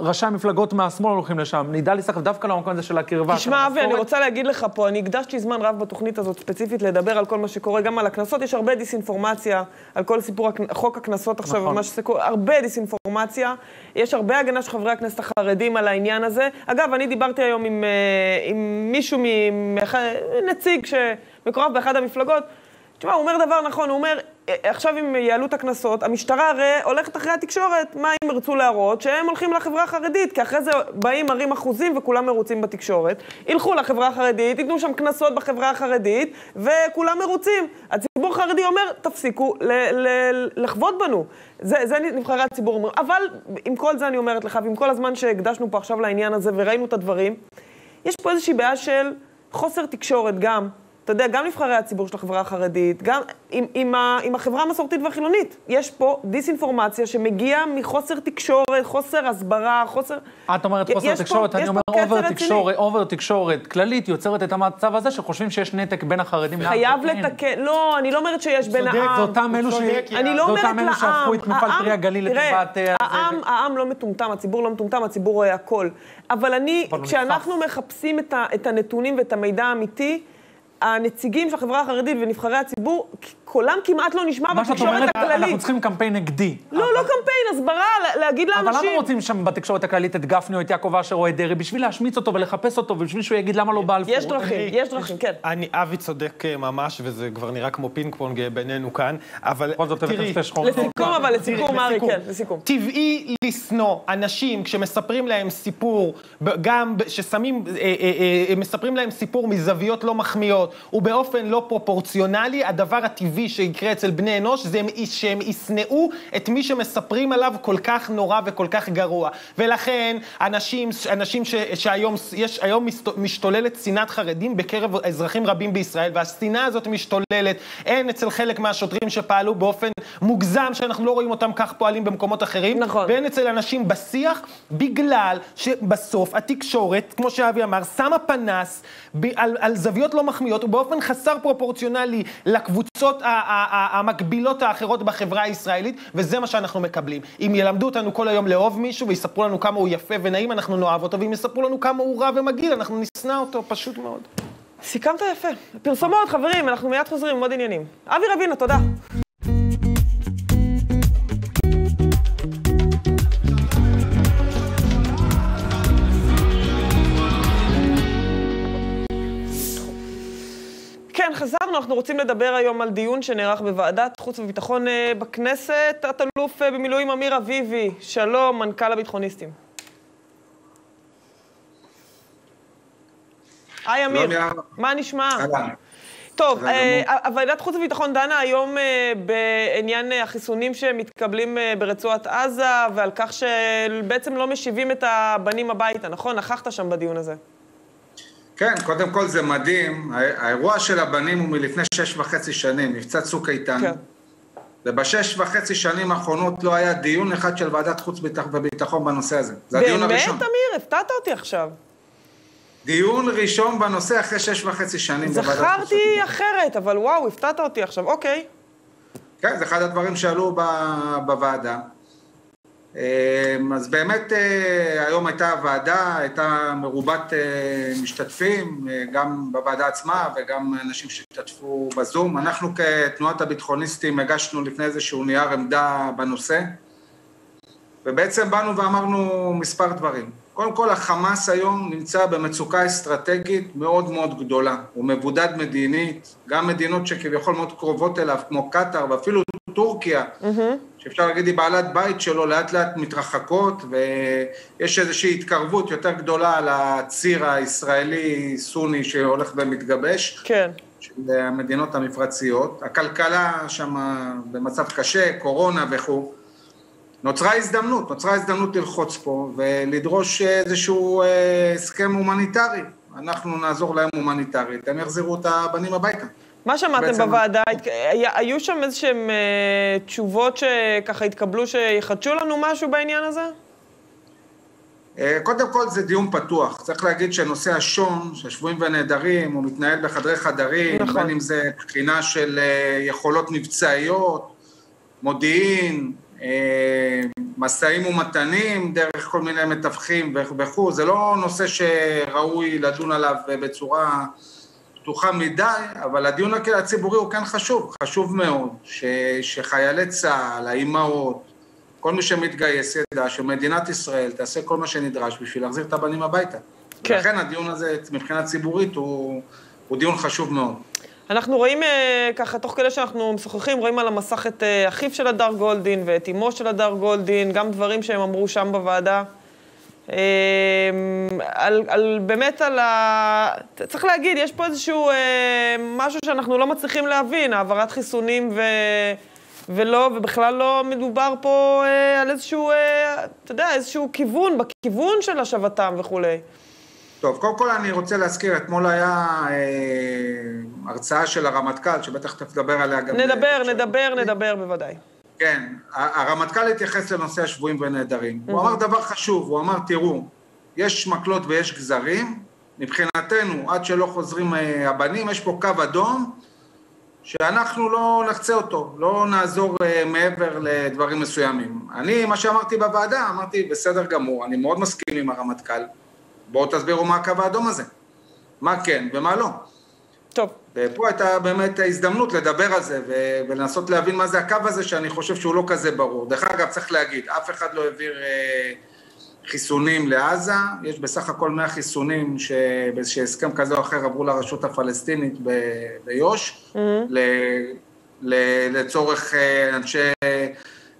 ראשי המפלגות מהשמאל הולכים לשם, נדע להיסחף דווקא למקום הזה של הקרבה. תשמע, אבי, אני. רוצה להגיד לך פה, אני הקדשתי זמן רב בתוכנית הזאת ספציפית לדבר על כל מה שקורה, גם על הקנסות, יש הרבה דיסאינפורמציה על כל סיפור חוק הקנסות עכשיו, נכון. שקורה, הרבה דיסאינפורמציה. יש הרבה הגנה של חברי הכנסת החרדים על העניין הזה. אגב, אני דיברתי היום עם, אה, עם מישהו, נציג שמקורב באחד המפלגות, תשמע, הוא אומר דבר נכון, הוא אומר, עכשיו אם יעלו את הקנסות, המשטרה הרי הולכת אחרי התקשורת, מה הם ירצו להראות? שהם הולכים לחברה החרדית, כי אחרי זה באים מראים אחוזים וכולם מרוצים בתקשורת. ילכו לחברה החרדית, ייתנו שם קנסות בחברה החרדית, וכולם מרוצים. הציבור החרדי אומר, תפסיקו לחבוט בנו. זה, זה נבחרי הציבור אומרים. אבל עם כל זה אני אומרת לך, ועם כל הזמן שהקדשנו פה עכשיו לעניין הזה וראינו את הדברים, יש פה איזושהי בעיה של חוסר תקשורת גם. אתה יודע, גם נבחרי הציבור של החברה החרדית, גם עם, עם, ה, עם החברה המסורתית והחילונית. יש פה דיסאינפורמציה שמגיעה מחוסר תקשורת, חוסר הסברה, חוסר... את אומרת חוסר פה- תקשורת, יש אני פה אומר over. תקשורת, over תקשורת כללית יוצרת את המצב הזה שחושבים שיש נתק בין החרדים לעם. חייב. לתקן, לא, אני לא אומרת שיש בין צודק, העם. זה אותם אלו ש... צודק, אני לא זה אומרת אותם אלו שהפכו את מפעל פרי הגליל לטובת... אה, העם, העם לא מטומטם, הציבור לא מטומטם, הציבור רואה הכל. אבל אני, הוא כשאנחנו מחפשים את הנתונים ואת המידע האמיתי, הנציגים של החברה החרדית ונבחרי הציבור, קולם כמעט לא נשמע מה שאת בתקשורת אומרת, אנחנו הכללית. צריכים קמפיין נגדי. לא, לא קמפיין, הסברה, לה- להגיד אבל למה לאנשים. רוצים שם בתקשורת הכללית את גפני או את יעקב אשר או את דרעי? בשביל להשמיץ אותו ולחפש אותו, ובשביל שהוא יגיד למה לא בלפור. יש דרכים, יש דרכים, כן. אני, אבי צודק אה, ממש, וזה כבר נראה כמו פינג פונג אה, בינינו כאן, אבל תראי. לסיכום, אבל לסיכום, תראי, ארי. כן, לסיכום. טבעי לשנוא אנשים כשמספרים להם סיפור, גם ב- ששמים, אה, אה, מספרים להם סיפור מזוויות לא מחמיאות, ובאופן לא פרופורציונלי, הדבר הטבעי שיקרה אצל בני אנוש זה הם- שהם ישנאו את מי שמספרים עליו כל כך נורא וכל כך גרוע. ולכן, אנשים, אנשים ש, שהיום, יש, היום משתוללת שנאת חרדים בקרב אזרחים רבים בישראל, והשנאה הזאת משתוללת הן אצל חלק מהשוטרים שפעלו באופן מוגזם, שאנחנו לא רואים אותם כך פועלים במקומות אחרים, נכון. והן אצל אנשים בשיח, בגלל שבסוף התקשורת, כמו שאבי אמר, שמה פנס ב, על, על זוויות לא מחמיאות, ובאופן חסר פרופורציונלי לקבוצות המקבילות האחרות בחברה הישראלית, וזה מה שאנחנו מקבלים. אם ילמדו אותנו כל היום לאהוב מישהו ויספרו לנו כמה הוא יפה ונעים, אנחנו נאהב אותו, ואם יספרו לנו כמה הוא רע ומגעיל, אנחנו נשנא אותו, פשוט מאוד. סיכמת יפה. פרסומות, חברים, אנחנו מיד חוזרים עם עוד עניינים. אבי רבינה, תודה. חזרנו, אנחנו רוצים לדבר היום על דיון שנערך בוועדת חוץ וביטחון אה, בכנסת. תת-אלוף אה, במילואים אמיר אביבי, שלום, מנכ"ל הביטחוניסטים. היי, אמיר. מה נשמע? טוב, אה, ועדת חוץ וביטחון דנה היום בעניין החיסונים שמתקבלים ברצועת עזה, ועל כך שבעצם לא משיבים את הבנים הביתה, נכון? נכחת שם בדיון הזה. כן, קודם כל זה מדהים. הא- האירוע של הבנים הוא מלפני שש וחצי שנים, מבצע צוק איתן. כן. ובשש וחצי שנים האחרונות לא היה דיון אחד של ועדת חוץ ביטח- וביטחון בנושא הזה. זה הדיון באמת, הראשון. אמיר? הפתעת אותי עכשיו. דיון ראשון בנושא אחרי שש וחצי שנים בוועדת חוץ זכרתי וביטחון. אחרת, אבל וואו, הפתעת אותי עכשיו, אוקיי. כן, זה אחד הדברים שעלו ב- בוועדה. אמ, אז באמת אה, היום הייתה ועדה, הייתה מרובת אה, משתתפים, אה, גם בוועדה עצמה וגם אנשים שהשתתפו בזום. אנחנו כתנועת הביטחוניסטים הגשנו לפני איזשהו נייר עמדה בנושא, ובעצם באנו ואמרנו מספר דברים. קודם כל, החמאס היום נמצא במצוקה אסטרטגית מאוד מאוד גדולה. הוא מבודד מדינית, גם מדינות שכביכול מאוד קרובות אליו, כמו קטאר ואפילו טורקיה, שאפשר להגיד היא בעלת בית שלו, לאט לאט מתרחקות, ויש איזושהי התקרבות יותר גדולה על הציר הישראלי-סוני שהולך ומתגבש. כן. של המדינות המפרציות. הכלכלה שם במצב קשה, קורונה וכו'. נוצרה הזדמנות, נוצרה הזדמנות ללחוץ פה ולדרוש איזשהו אה, הסכם הומניטרי. אנחנו נעזור להם הומניטרית, הם יחזירו את הבנים הביתה. מה שמעתם בעצם- בוועדה? היה- היו שם איזשהם אה, תשובות שככה התקבלו שיחדשו לנו משהו בעניין הזה? אה, קודם כל זה דיון פתוח, צריך להגיד שנושא השון, של שבויים ונעדרים, הוא מתנהל בחדרי חדרים, נכון. בין אם זה בחינה של יכולות מבצעיות, מודיעין, משאים ומתנים דרך כל מיני מתווכים וכ- וכו', זה לא נושא שראוי לדון עליו בצורה פתוחה מדי, אבל הדיון הציבורי הוא כן חשוב, חשוב מאוד, ש, שחיילי צה"ל, האימהות, כל מי שמתגייס ידע שמדינת ישראל תעשה כל מה שנדרש בשביל להחזיר את הבנים הביתה. כן. לכן הדיון הזה מבחינה ציבורית הוא, הוא דיון חשוב מאוד. אנחנו רואים אה, ככה, תוך כדי שאנחנו משוחחים, רואים על המסך את אה, אחיו של הדר גולדין ואת אמו של הדר גולדין, גם דברים שהם אמרו שם בוועדה. אה, על, על, באמת על ה... צריך להגיד, יש פה איזשהו אה, משהו שאנחנו לא מצליחים להבין, העברת חיסונים ו... ולא, ובכלל לא מדובר פה אה, על איזשהו, אה, אתה יודע, איזשהו כיוון, בכיוון של השבתם וכולי. טוב, קודם כל אני רוצה להזכיר, אתמול היה אה, הרצאה של הרמטכ"ל, שבטח תדבר עליה גם... נדבר, נדבר, נדבר בוודאי. כן, הרמטכ"ל התייחס לנושא השבויים ונעדרים. הוא אמר דבר חשוב, הוא אמר, תראו, יש מקלות ויש גזרים, מבחינתנו, עד שלא חוזרים אה, הבנים, יש פה קו אדום, שאנחנו לא נחצה אותו, לא נעזור אה, מעבר לדברים מסוימים. אני, מה שאמרתי בוועדה, אמרתי, בסדר גמור, אני מאוד מסכים עם הרמטכ"ל, בואו תסבירו מה הקו האדום הזה, מה כן ומה לא. טוב. ופה הייתה באמת ההזדמנות לדבר על זה ו- ולנסות להבין מה זה הקו הזה, שאני חושב שהוא לא כזה ברור. דרך אגב, צריך להגיד, אף אחד לא העביר אה, חיסונים לעזה, יש בסך הכל 100 חיסונים שבאיזשהו הסכם כזה או אחר עברו לרשות הפלסטינית ב- ביו"ש, ל- ל- לצורך אה, אנשי,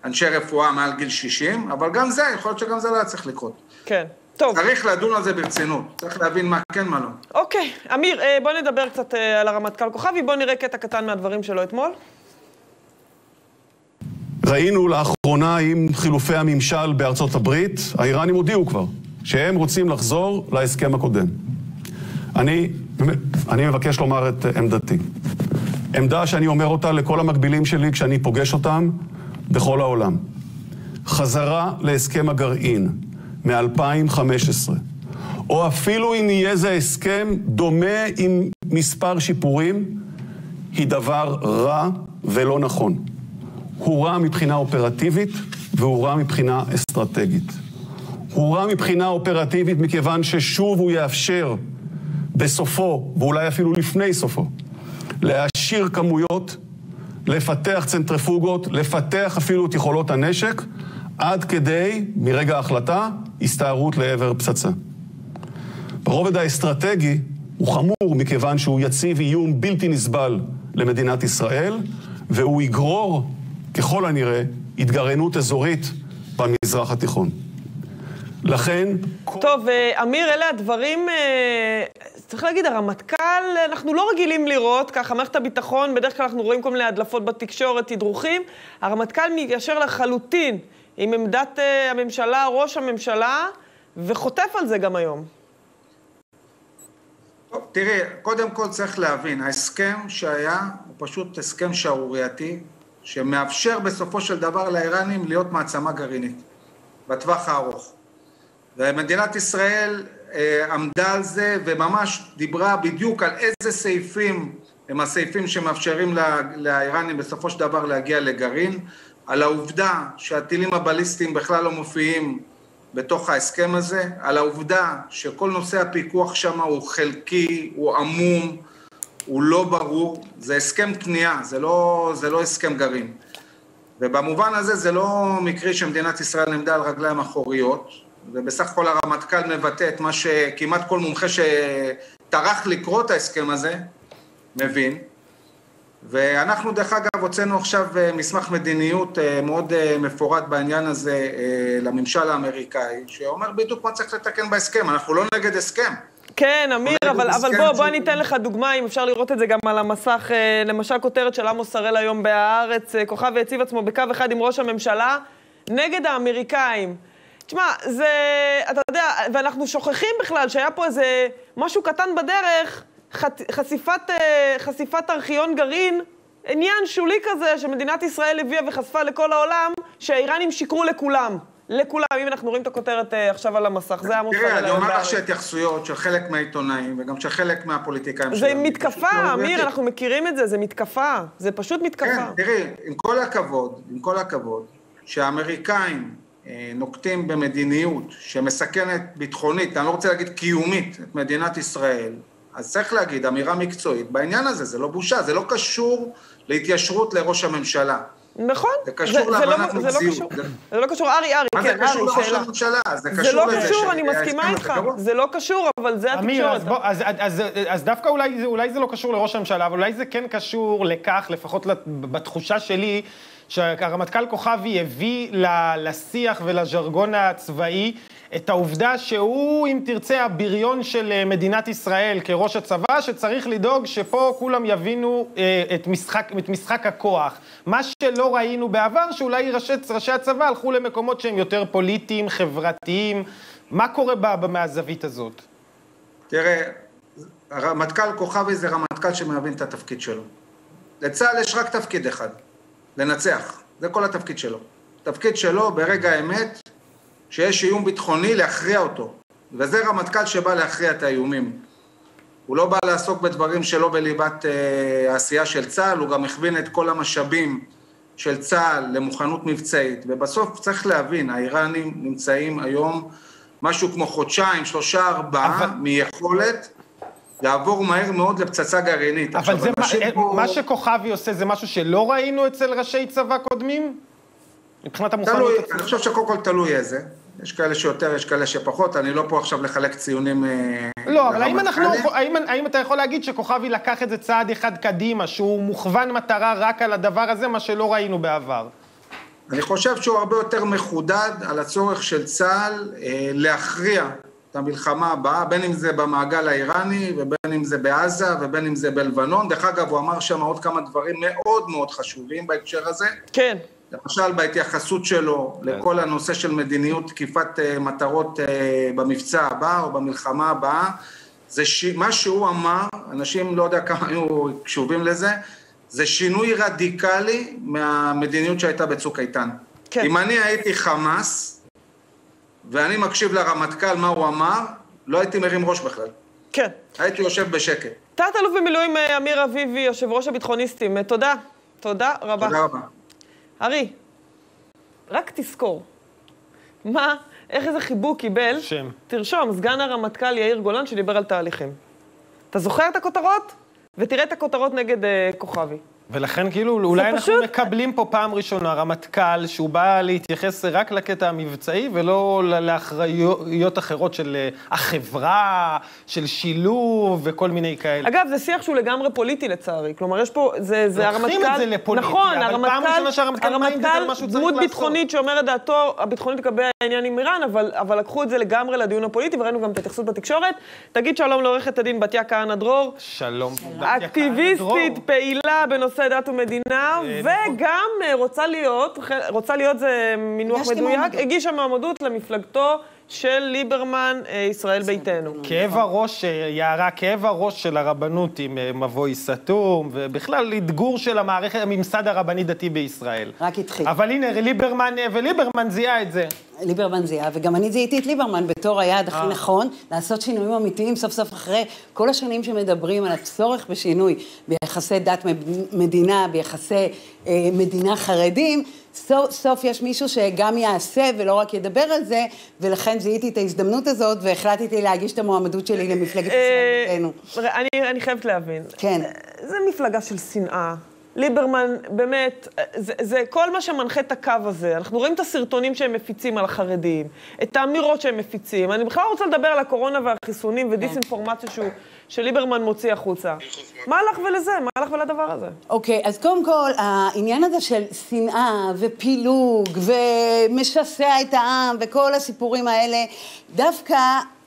אנשי רפואה מעל גיל 60, אבל גם זה, יכול להיות שגם זה לא היה צריך לקרות. כן. טוב. צריך לדון על זה ברצינות, צריך להבין מה כן, מה לא. אוקיי, אמיר, אה, בוא נדבר קצת אה, על הרמטכ"ל כוכבי, בוא נראה קטע קטן מהדברים שלו אתמול. ראינו לאחרונה עם חילופי הממשל בארצות הברית, האיראנים הודיעו כבר שהם רוצים לחזור להסכם הקודם. אני, אני מבקש לומר את עמדתי. עמדה שאני אומר אותה לכל המקבילים שלי כשאני פוגש אותם בכל העולם. חזרה להסכם הגרעין מ-2015, או אפילו אם יהיה זה הסכם דומה עם מספר שיפורים, היא דבר רע ולא נכון. הוא רע מבחינה אופרטיבית והוא רע מבחינה אסטרטגית. הוא רע מבחינה אופרטיבית מכיוון ששוב הוא יאפשר בסופו, ואולי אפילו לפני סופו, להעשיר כמויות, לפתח צנטריפוגות, לפתח אפילו את יכולות הנשק, עד כדי, מרגע ההחלטה, הסתערות לעבר פצצה. ברובד האסטרטגי הוא חמור מכיוון שהוא יציב איום בלתי נסבל למדינת ישראל, והוא יגרור, ככל הנראה, התגרענות אזורית במזרח התיכון. לכן... טוב, אה, אמיר, אלה הדברים, אה, צריך להגיד, הרמטכ"ל, אנחנו לא רגילים לראות, ככה, מערכת הביטחון, בדרך כלל אנחנו רואים כל מיני הדלפות בתקשורת, תדרוכים, הרמטכ"ל מתיישר לחלוטין עם עמדת אה, הממשלה, ראש הממשלה, וחוטף על זה גם היום. טוב, תראי, קודם כל צריך להבין, ההסכם שהיה הוא פשוט הסכם שערורייתי, שמאפשר בסופו של דבר לאיראנים להיות מעצמה גרעינית, בטווח הארוך. ומדינת ישראל אה, עמדה על זה וממש דיברה בדיוק על איזה סעיפים הם הסעיפים שמאפשרים לא, לאיראנים בסופו של דבר להגיע לגרעין, על העובדה שהטילים הבליסטיים בכלל לא מופיעים בתוך ההסכם הזה, על העובדה שכל נושא הפיקוח שם הוא חלקי, הוא עמום, הוא לא ברור, זה הסכם כניעה, זה לא, זה לא הסכם גרעין. ובמובן הזה זה לא מקרי שמדינת ישראל נעמדה על רגליים אחוריות, ובסך הכל הרמטכ"ל מבטא את מה שכמעט כל מומחה שטרח לקרוא את ההסכם הזה, מבין. ואנחנו דרך אגב הוצאנו עכשיו מסמך מדיניות מאוד מפורט בעניין הזה לממשל האמריקאי, שאומר בדיוק מה צריך לתקן בהסכם, אנחנו לא נגד הסכם. כן, אמיר, אבל, אבל בוא, בוא אני אתן לך דוגמה, אם אפשר לראות את זה גם על המסך, למשל כותרת של עמוס הראל היום בהארץ, כוכב והציב עצמו בקו אחד עם ראש הממשלה, נגד האמריקאים. תשמע, זה, אתה יודע, ואנחנו שוכחים בכלל שהיה פה איזה משהו קטן בדרך, חשיפת, חשיפת ארכיון גרעין, עניין שולי כזה שמדינת ישראל הביאה וחשפה לכל העולם, שהאיראנים שיקרו לכולם. לכולם, אם אנחנו רואים את הכותרת עכשיו על המסך, זה עמוס תראה, אני אומר לך שהתייחסויות של חלק מהעיתונאים וגם של חלק מהפוליטיקאים זה מתקפה, אמיר, אנחנו מכירים את זה, זה מתקפה. זה פשוט מתקפה. כן, תראי, עם כל הכבוד, עם כל הכבוד, שהאמריקאים נוקטים במדיניות שמסכנת ביטחונית, אני לא רוצה להגיד קיומית, את מדינת ישראל, אז צריך להגיד אמירה מקצועית בעניין הזה, זה לא בושה, זה לא קשור להתיישרות לראש הממשלה. נכון. זה קשור זה לא- להבנת זה לא מציאות. קשור. זה- זה לא קשור, ארי, ארי, מה זה כן, קשור ארי, לראש שאלה. הממשלה? זה זה קשור לא לזה קשור, אני שההסכם מסכימה איתך. זה לא קשור, אבל זה אמיר, אז, התקשורת. אז, אז, אז, אז דווקא אולי, זה- אולי זה לא קשור לראש הממשלה, אבל אולי זה כן קשור לכך, לפחות בתחושה שלי, שהרמטכ"ל כוכבי הביא ל- לשיח ולז'רגון הצבאי את העובדה שהוא, אם תרצה, הבריון של אה, מדינת ישראל כראש הצבא, שצריך לדאוג שפה כולם יבינו אה, את משחק, את משחק הכוח. מה שלא ראינו בעבר, שאולי ראשי, ראשי הצבא הלכו למקומות שהם יותר פוליטיים, חברתיים. מה קורה ב- ב- מהזווית הזאת? תראה, הרמטכ"ל כוכבי זה רמטכ"ל שמבין את התפקיד שלו. לצה"ל יש רק תפקיד אחד, לנצח. זה כל התפקיד שלו. התפקיד שלו ברגע האמת, שיש איום ביטחוני, להכריע אותו. וזה רמטכ"ל שבא להכריע את האיומים. הוא לא בא לעסוק בדברים שלא בליבת אה, העשייה של צה"ל, הוא גם הכווין את כל המשאבים של צה"ל למוכנות מבצעית. ובסוף צריך להבין, האיראנים נמצאים היום משהו כמו חודשיים, שלושה, ארבעה, אבל- מיכולת לעבור מהר מאוד לפצצה גרעינית. אבל עכשיו, זה מה, אה, פה- מה שכוכבי עושה זה משהו שלא ראינו אצל ראשי צבא קודמים? מבחינת המוכנות תלוי, עצמה. אני חושב שקודם כל תלוי איזה. יש כאלה שיותר, יש כאלה שפחות, אני לא פה עכשיו לחלק ציונים... אה, לא, אבל האם, אנחנו, לרמטכ"לים. האם, האם אתה יכול להגיד שכוכבי לקח את זה צעד אחד קדימה, שהוא מוכוון מטרה רק על הדבר הזה, מה שלא ראינו בעבר? אני חושב שהוא הרבה יותר מחודד על הצורך של צה"ל אה, להכריע את המלחמה הבאה, בין אם זה במעגל האיראני, ובין אם זה בעזה, ובין אם זה בלבנון. דרך אגב, הוא אמר שם עוד כמה דברים מאוד מאוד חשובים בהקשר הזה. כן. למשל, בהתייחסות שלו לכל הנושא של מדיניות תקיפת אה, מטרות אה, במבצע הבא או במלחמה הבאה, זה ש... מה שהוא אמר, אנשים לא יודע כמה היו קשובים לזה, זה שינוי רדיקלי מהמדיניות שהייתה בצוק איתן. כן. אם אני הייתי חמאס, ואני מקשיב לרמטכ"ל מה הוא אמר, לא הייתי מרים ראש בכלל. כן. הייתי יושב בשקט. תת-אלוף במילואים אה, אמיר אביבי, יושב ראש הביטחוניסטים, תודה. תודה רבה. תודה רבה. ארי, רק תזכור, מה, איך איזה חיבוק קיבל, שם. תרשום, סגן הרמטכ"ל יאיר גולן שדיבר על תהליכים. אתה זוכר את הכותרות? ותראה את הכותרות נגד אה, כוכבי. ולכן כאילו, אולי אנחנו פשוט- מקבלים פה פעם ראשונה רמטכ"ל שהוא בא להתייחס רק לקטע המבצעי ולא לאחריויות אחרות של אה, החברה, של שילוב וכל מיני כאלה. אגב, זה שיח שהוא לגמרי פוליטי לצערי. כלומר, יש פה, זה, זה הרמטכ"ל... לוקחים את זה לפוליטי, נכון, אבל פעם הרמטכ"ל, ראשונה שהרמטכ"ל מיינדד על מה שהוא צריך דמות לעשות. ביטחונית שאומרת דעתו הביטחונית לגבי העניין עם איראן, אבל, אבל לקחו את זה לגמרי לדיון הפוליטי, וראינו גם את ההתייחסות בתקשורת. תגיד שלום לעורכת הדין בתיה כהנא דרור. שלום. אקטיביסטית, פעילה בנושא דת ומדינה, וגם אה, רוצה להיות, רוצה להיות זה מינוח מדויק. הגישה מועמדות למפלגתו של ליברמן, אה, ישראל ביתנו. כאב הראש, אה, יערה, כאב הראש של הרבנות עם אה, מבוי סתום, ובכלל אתגור של המערכת, הממסד הרבני-דתי בישראל. רק התחיל. אבל הנה, ליברמן, וליברמן זיהה את זה. ליברמן זיהה, וגם אני זיהיתי את ליברמן בתור היעד הכי נכון, לעשות שינויים אמיתיים סוף סוף אחרי כל השנים שמדברים על הצורך בשינוי ביחסי דת מדינה, ביחסי אה, מדינה חרדים, סוף סוף יש מישהו שגם יעשה ולא רק ידבר על זה, ולכן זיהיתי את ההזדמנות הזאת והחלטתי להגיש את המועמדות שלי למפלגת אה, ישראל ביתנו. ראה, אני, אני חייבת להבין. כן. זה מפלגה של שנאה. ליברמן, באמת, זה, זה כל מה שמנחה את הקו הזה. אנחנו רואים את הסרטונים שהם מפיצים על החרדים, את האמירות שהם מפיצים. אני בכלל רוצה לדבר על הקורונה והחיסונים ודיסאינפורמציה שהוא, שליברמן מוציא החוצה. מה הלך ולזה? מה הלך ולדבר הזה? אוקיי, אז קודם כל, העניין הזה של שנאה ופילוג ומשסע את העם וכל הסיפורים האלה, דווקא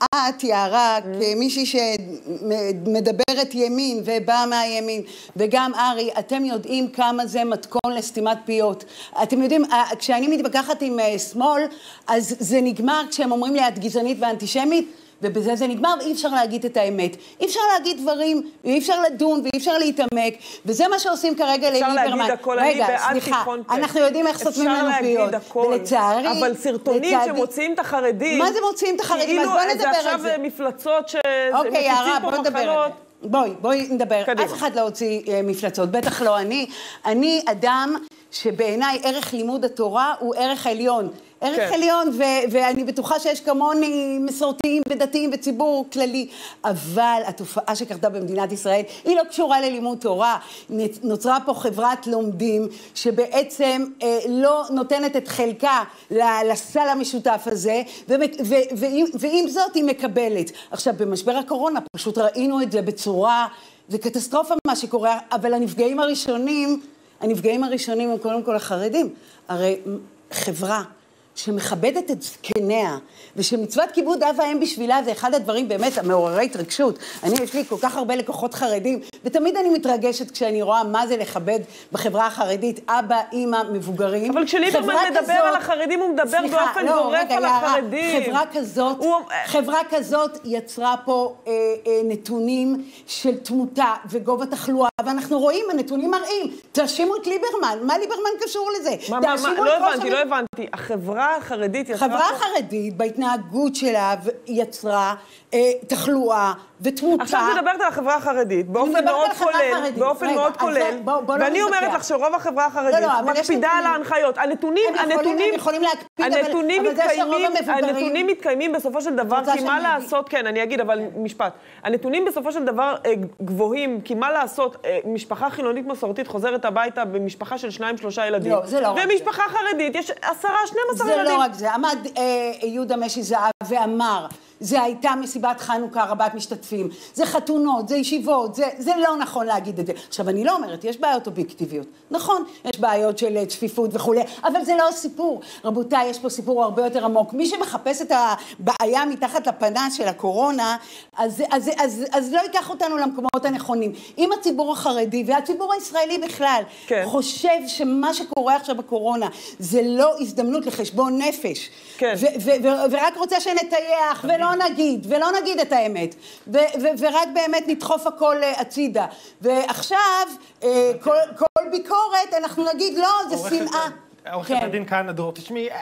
את, יערה, כמישהי שמדברת ימין ובאה מהימין, וגם ארי, אתם יודעים כמה זה מתכון לסתימת פיות. אתם יודעים, אה, כשאני מתווכחת עם אה, שמאל, אז זה נגמר כשהם אומרים לי, את גזענית ואנטישמית, ובזה זה נגמר, ואי אפשר להגיד את האמת. אי אפשר להגיד דברים, ואי אפשר לדון, ואי אפשר להתעמק, וזה מה שעושים כרגע אפשר לליברמן. להגיד הכל, אני בעד תיכון. אנחנו יודעים איך סותמים לנו אפשר פיות. להגיד הכל. ולצערי... אבל סרטונים לצערי- שמוציאים את החרדים... מה זה מוציאים את החרדים? אז כאילו נדבר זה על זה. עכשיו מפלצות ש... אוקיי, יערה, מפיצים פה על מחלות. בואי, בואי נדבר. קדימה. אף אחד לא הוציא אה, מפלצות, בטח לא אני. אני אדם שבעיניי ערך לימוד התורה הוא ערך עליון. ערך כן. עליון, ו- ואני בטוחה שיש כמוני מסורתיים ודתיים וציבור כללי, אבל התופעה שקרתה במדינת ישראל היא לא קשורה ללימוד תורה. נוצרה פה חברת לומדים שבעצם אה, לא נותנת את חלקה לסל המשותף הזה, ומק- ו- ועם, ועם זאת היא מקבלת. עכשיו, במשבר הקורונה פשוט ראינו את זה בצורה, זה קטסטרופה מה שקורה, אבל הנפגעים הראשונים, הנפגעים הראשונים הם קודם כל החרדים. הרי חברה שמכבדת את זקניה, ושמצוות כיבוד אב ואם בשבילה זה אחד הדברים באמת המעוררי התרגשות. אני, יש לי כל כך הרבה לקוחות חרדים, ותמיד אני מתרגשת כשאני רואה מה זה לכבד בחברה החרדית, אבא, אימא, מבוגרים. אבל כשליברמן מדבר כזאת- על החרדים, הוא מדבר סליחה, באופן לא, גורף רגע, על יערה, החרדים. חברה כזאת, חברה כזאת יצרה פה אה, אה, נתונים של תמותה וגובה תחלואה, ואנחנו רואים, הנתונים מראים. תאשימו את ליברמן, מה ליברמן קשור לזה? מה, מה, מה, לא הבנתי, לא הבנתי. החברה החרדית יצרה חברה פה... חרדית בהתנהגות שלה יצרה אה, תחלואה ותמותה. עכשיו את מדברת על החברה החרדית, באופן מאוד החברה כולל, החרדית. באופן רגע, מאוד אז כולל, זה- בוא- בוא לא ואני אומרת. לך שרוב החברה החרדית לא, לא, מקפידה על. ההנחיות. הנתונים, הם יכולים- הנתונים, הם יכולים להקפיד, אבל- הנתונים אבל זה שרוב מתקיימים, המבוגרים- הנתונים מתקיימים בסופו של דבר, כי מה? לעשות, כן, אני אגיד, אבל משפט. הנתונים בסופו של דבר אה, גבוהים, כי מה לעשות, אה, משפחה חילונית מסורתית חוזרת הביתה במשפחה של שניים, שלושה ילדים. לא, זה לא רק זה. ומשפחה חרדית, יש עשרה, 12 זה ילדים. לא רק זה, עמד אה, יהודה משי זהב ואמר, זה הייתה מסיבת חנוכה רבת משתתפים, זה חתונות, זה ישיבות, זה, זה לא נכון להגיד את זה. עכשיו, אני לא אומרת, יש בעיות אובייקטיביות. נכון, יש בעיות של אה, צפיפות וכולי, אבל זה לא הסיפור. רבותיי, יש פה סיפור הרבה יותר עמוק. מי שמחפש את הבעיה מתחת לפנס של הקורונה, אז, אז, אז, אז לא ייקח אותנו למקומות הנכונים. אם הציבור החרדי והציבור הישראלי בכלל כן. חושב שמה שקורה עכשיו בקורונה זה לא הזדמנות לחשבון נפש, כן. ו- ו- ו- ורק רוצה שנטייח ולא נגיד, ולא נגיד את האמת, ו- ו- ורק באמת נדחוף הכל אה, הצידה. ועכשיו, אה, כל, כל ביקורת, אנחנו נגיד, לא, זה שנאה. עורכת כן. הדין כהנא דרור, תשמעי, אה,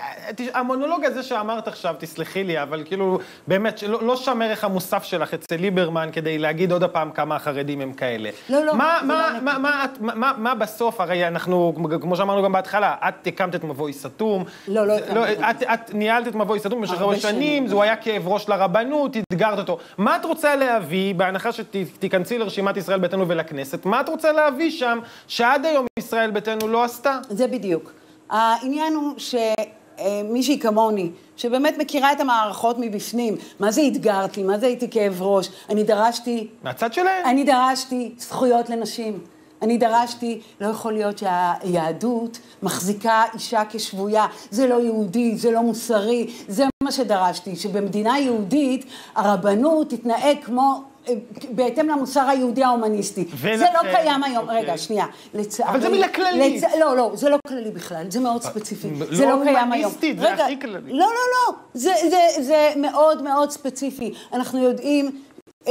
המונולוג הזה שאמרת עכשיו, תסלחי לי, אבל כאילו, באמת, שלא לא שם ערך המוסף שלך אצל ליברמן כדי להגיד עוד הפעם כמה החרדים הם כאלה. לא, לא, מה, מה, לא מה, מה, את- מה, מה, מה בסוף, הרי אנחנו, כמו שאמרנו גם בהתחלה, את הקמת את מבוי סתום. לא, לא זה- הקמתי. את, את ניהלת את מבוי סתום במשך הרבה שנים. זה היה כאב ראש לרבנות, אתגרת אותו. מה את רוצה להביא, בהנחה שתיכנסי לרשימת ישראל ביתנו ולכנסת, מה את רוצה להביא שם, שעד היום ישראל ביתנו לא עשתה? זה בדיוק. העניין הוא שמישהי כמוני, שבאמת מכירה את המערכות מבפנים, מה זה אתגרתי, מה זה הייתי כאב ראש, אני דרשתי... מהצד שלהם? אני דרשתי זכויות לנשים. אני דרשתי, לא יכול להיות שהיהדות מחזיקה אישה כשבויה. זה לא יהודי, זה לא מוסרי, זה מה שדרשתי, שבמדינה יהודית הרבנות תתנהג כמו... בהתאם למוסר היהודי ההומניסטי. ולכן- זה לא קיים היום. אוקיי. רגע, שנייה. לצערי... אבל זה מילה כללית. לצ... לא, לא, זה לא כללי בכלל, זה מאוד ספציפי. לא זה לא קיים היום. זה רגע, הכי כללי. לא, לא, לא. זה, זה, זה מאוד מאוד ספציפי. אנחנו יודעים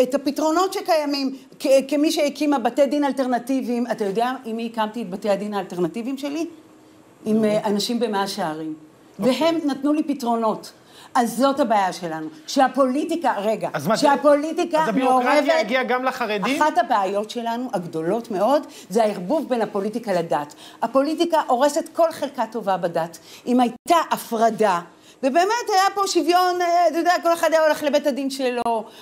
את הפתרונות שקיימים. כ- כמי שהקימה בתי דין אלטרנטיביים, אתה יודע עם מי הקמתי את בתי הדין האלטרנטיביים שלי? עם אה, אנשים במאה שערים. אוקיי. והם נתנו לי פתרונות. אז זאת הבעיה שלנו, שהפוליטיקה, רגע, אז מה, שהפוליטיקה אז הביורוקרטיה מעורבת- הגיעה גם לחרדים? אחת הבעיות שלנו, הגדולות מאוד, זה הערבוב בין הפוליטיקה לדת. הפוליטיקה הורסת כל חלקה טובה בדת. אם הייתה הפרדה, ובאמת היה פה שוויון, אה, אתה יודע, כל אחד היה הולך לבית הדין שלו,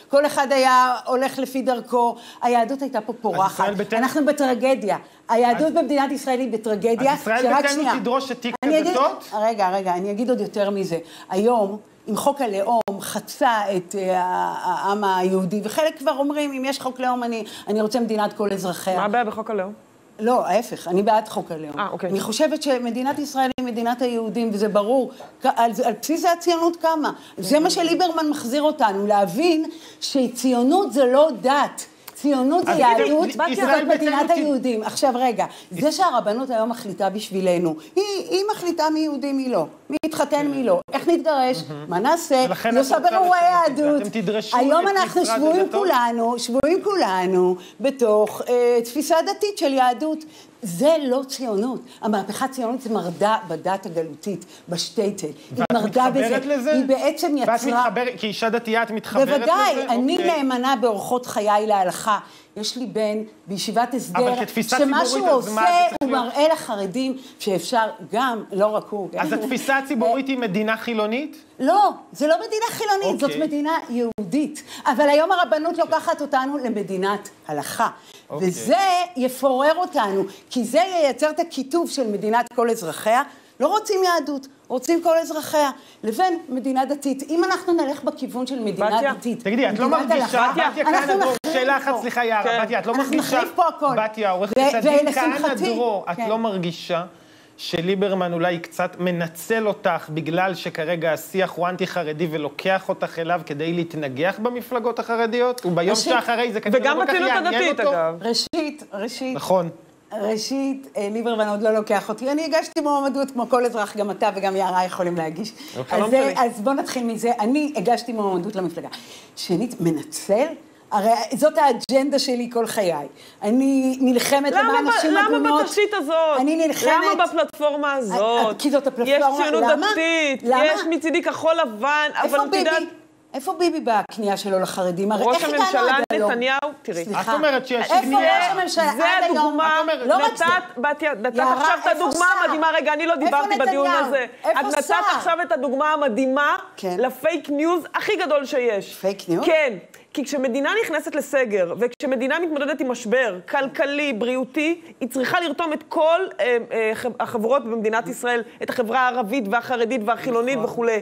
כל אחד היה הולך לפי דרכו, היהדות הייתה פה פורחת. אנחנו בטרגדיה. היהדות במדינת ישראל היא בטרגדיה, אז ישראל שרק ביתנו שנייה. תדרוש את הדתות? רגע, רגע, אני אגיד עוד יותר מזה. היום, אם חוק הלאום חצה את אה, העם היהודי, וחלק כבר אומרים, אם יש חוק לאום, אני, אני רוצה מדינת כל אזרחיה. מה הבעיה בחוק הלאום? לא, ההפך, אני בעד חוק הלאום. אה, אוקיי. אני חושבת שמדינת ישראל היא מדינת היהודים, וזה ברור. על, על בסיס זה הציונות קמה. זה מה שליברמן מחזיר אותנו, להבין שציונות זה לא דת. ציונות זה יהדות, זאת מדינת היהודים. עכשיו רגע, זה שהרבנות היום מחליטה בשבילנו, היא, מחליטה מי יהודי מי לא, מי יתחתן מי לא, איך נתגרש, מה נעשה, את זה. יהדות. היום אנחנו שבויים? כולנו, שבויים כולנו בתוך אה, תפיסה דתית של יהדות. זה לא ציונות. המהפכה הציונית מרדה בדת הגלותית, בשטייטל. היא ואת מרדה בזה. מתחברת לזה? היא בעצם ואת יצרה... מתחברת, כאישה דתייה את מתחברת לזה? בוודאי, אני אוקיי. נאמנה באורחות חיי להלכה. יש לי בן בישיבת הסדר, שמה שהוא עושה, הוא? מראה לחרדים שאפשר גם, לא רק הוא. אז התפיסה הציבורית היא מדינה חילונית? לא, זה לא מדינה חילונית, זאת אוקיי. מדינה יהודית. אבל היום הרבנות לוקחת אותנו למדינת הלכה. אוקיי. וזה יפורר אותנו, כי זה ייצר את הקיטוב של מדינת כל אזרחיה. לא רוצים יהדות, רוצים כל אזרחיה, לבין מדינה דתית. אם אנחנו נלך בכיוון של מדינה בתיה, דתית, תגידי, את לא מרגישה, בתיה אנחנו כהנא דרור, שאלה אחת. סליחה יערה, כן. בתיה, את לא אנחנו מרגישה, נחריב פה הכל. בתיה, עורכת הדין כהנא דרור, את כן. לא מרגישה שליברמן אולי קצת מנצל אותך בגלל שכרגע השיח הוא אנטי-חרדי ולוקח אותך אליו כדי להתנגח במפלגות החרדיות? וביום ראשית- שאחרי זה כנראה לא כל כך יעניין אותו? ראשית, ראשית. נכון. ראשית, אה, ליברמן עוד לא לוקח אותי. אני הגשתי מועמדות כמו כל אזרח, גם אתה וגם יערה יכולים להגיש. חלום אז, אה. אז בוא נתחיל מזה. אני הגשתי מועמדות למפלגה. שנית, מנצל? הרי זאת האג'נדה שלי כל חיי. אני נלחמת למה למען נשים למה עגונות. בתשתית הזאת? אני נלחמת... למה בפלטפורמה הזאת? כי זאת הפלטפורמה, יש ציונות למה? דתית, למה? יש מצידי כחול לבן, אבל איפה את יודעת... ביבי? איפה ביבי בכניעה שלו לחרדים? הרי ראש איך הגענו הממשלה עד היום? נתניהו, תראי. סליחה. את אומרת שיש איפה גניעה. ראש הממשלה זה עד היום? הדוגמה, לא רק זה. נתת, בתיה, נתת עכשיו את איפה הדוגמה? המדהימה, רגע, אני לא איפה דיברתי בדיון נתניהו? הזה. איפה את נתת? עכשיו את הדוגמה המדהימה כן. לפייק ניוז הכי גדול שיש. פייק ניוז? כן. כי כשמדינה נכנסת לסגר, וכשמדינה מתמודדת עם משבר כלכלי, בריאותי, היא צריכה לרתום את כל אה, אה, החברות במדינת ישראל, את החברה הערבית והחרדית והחילונית נכון. וכולי.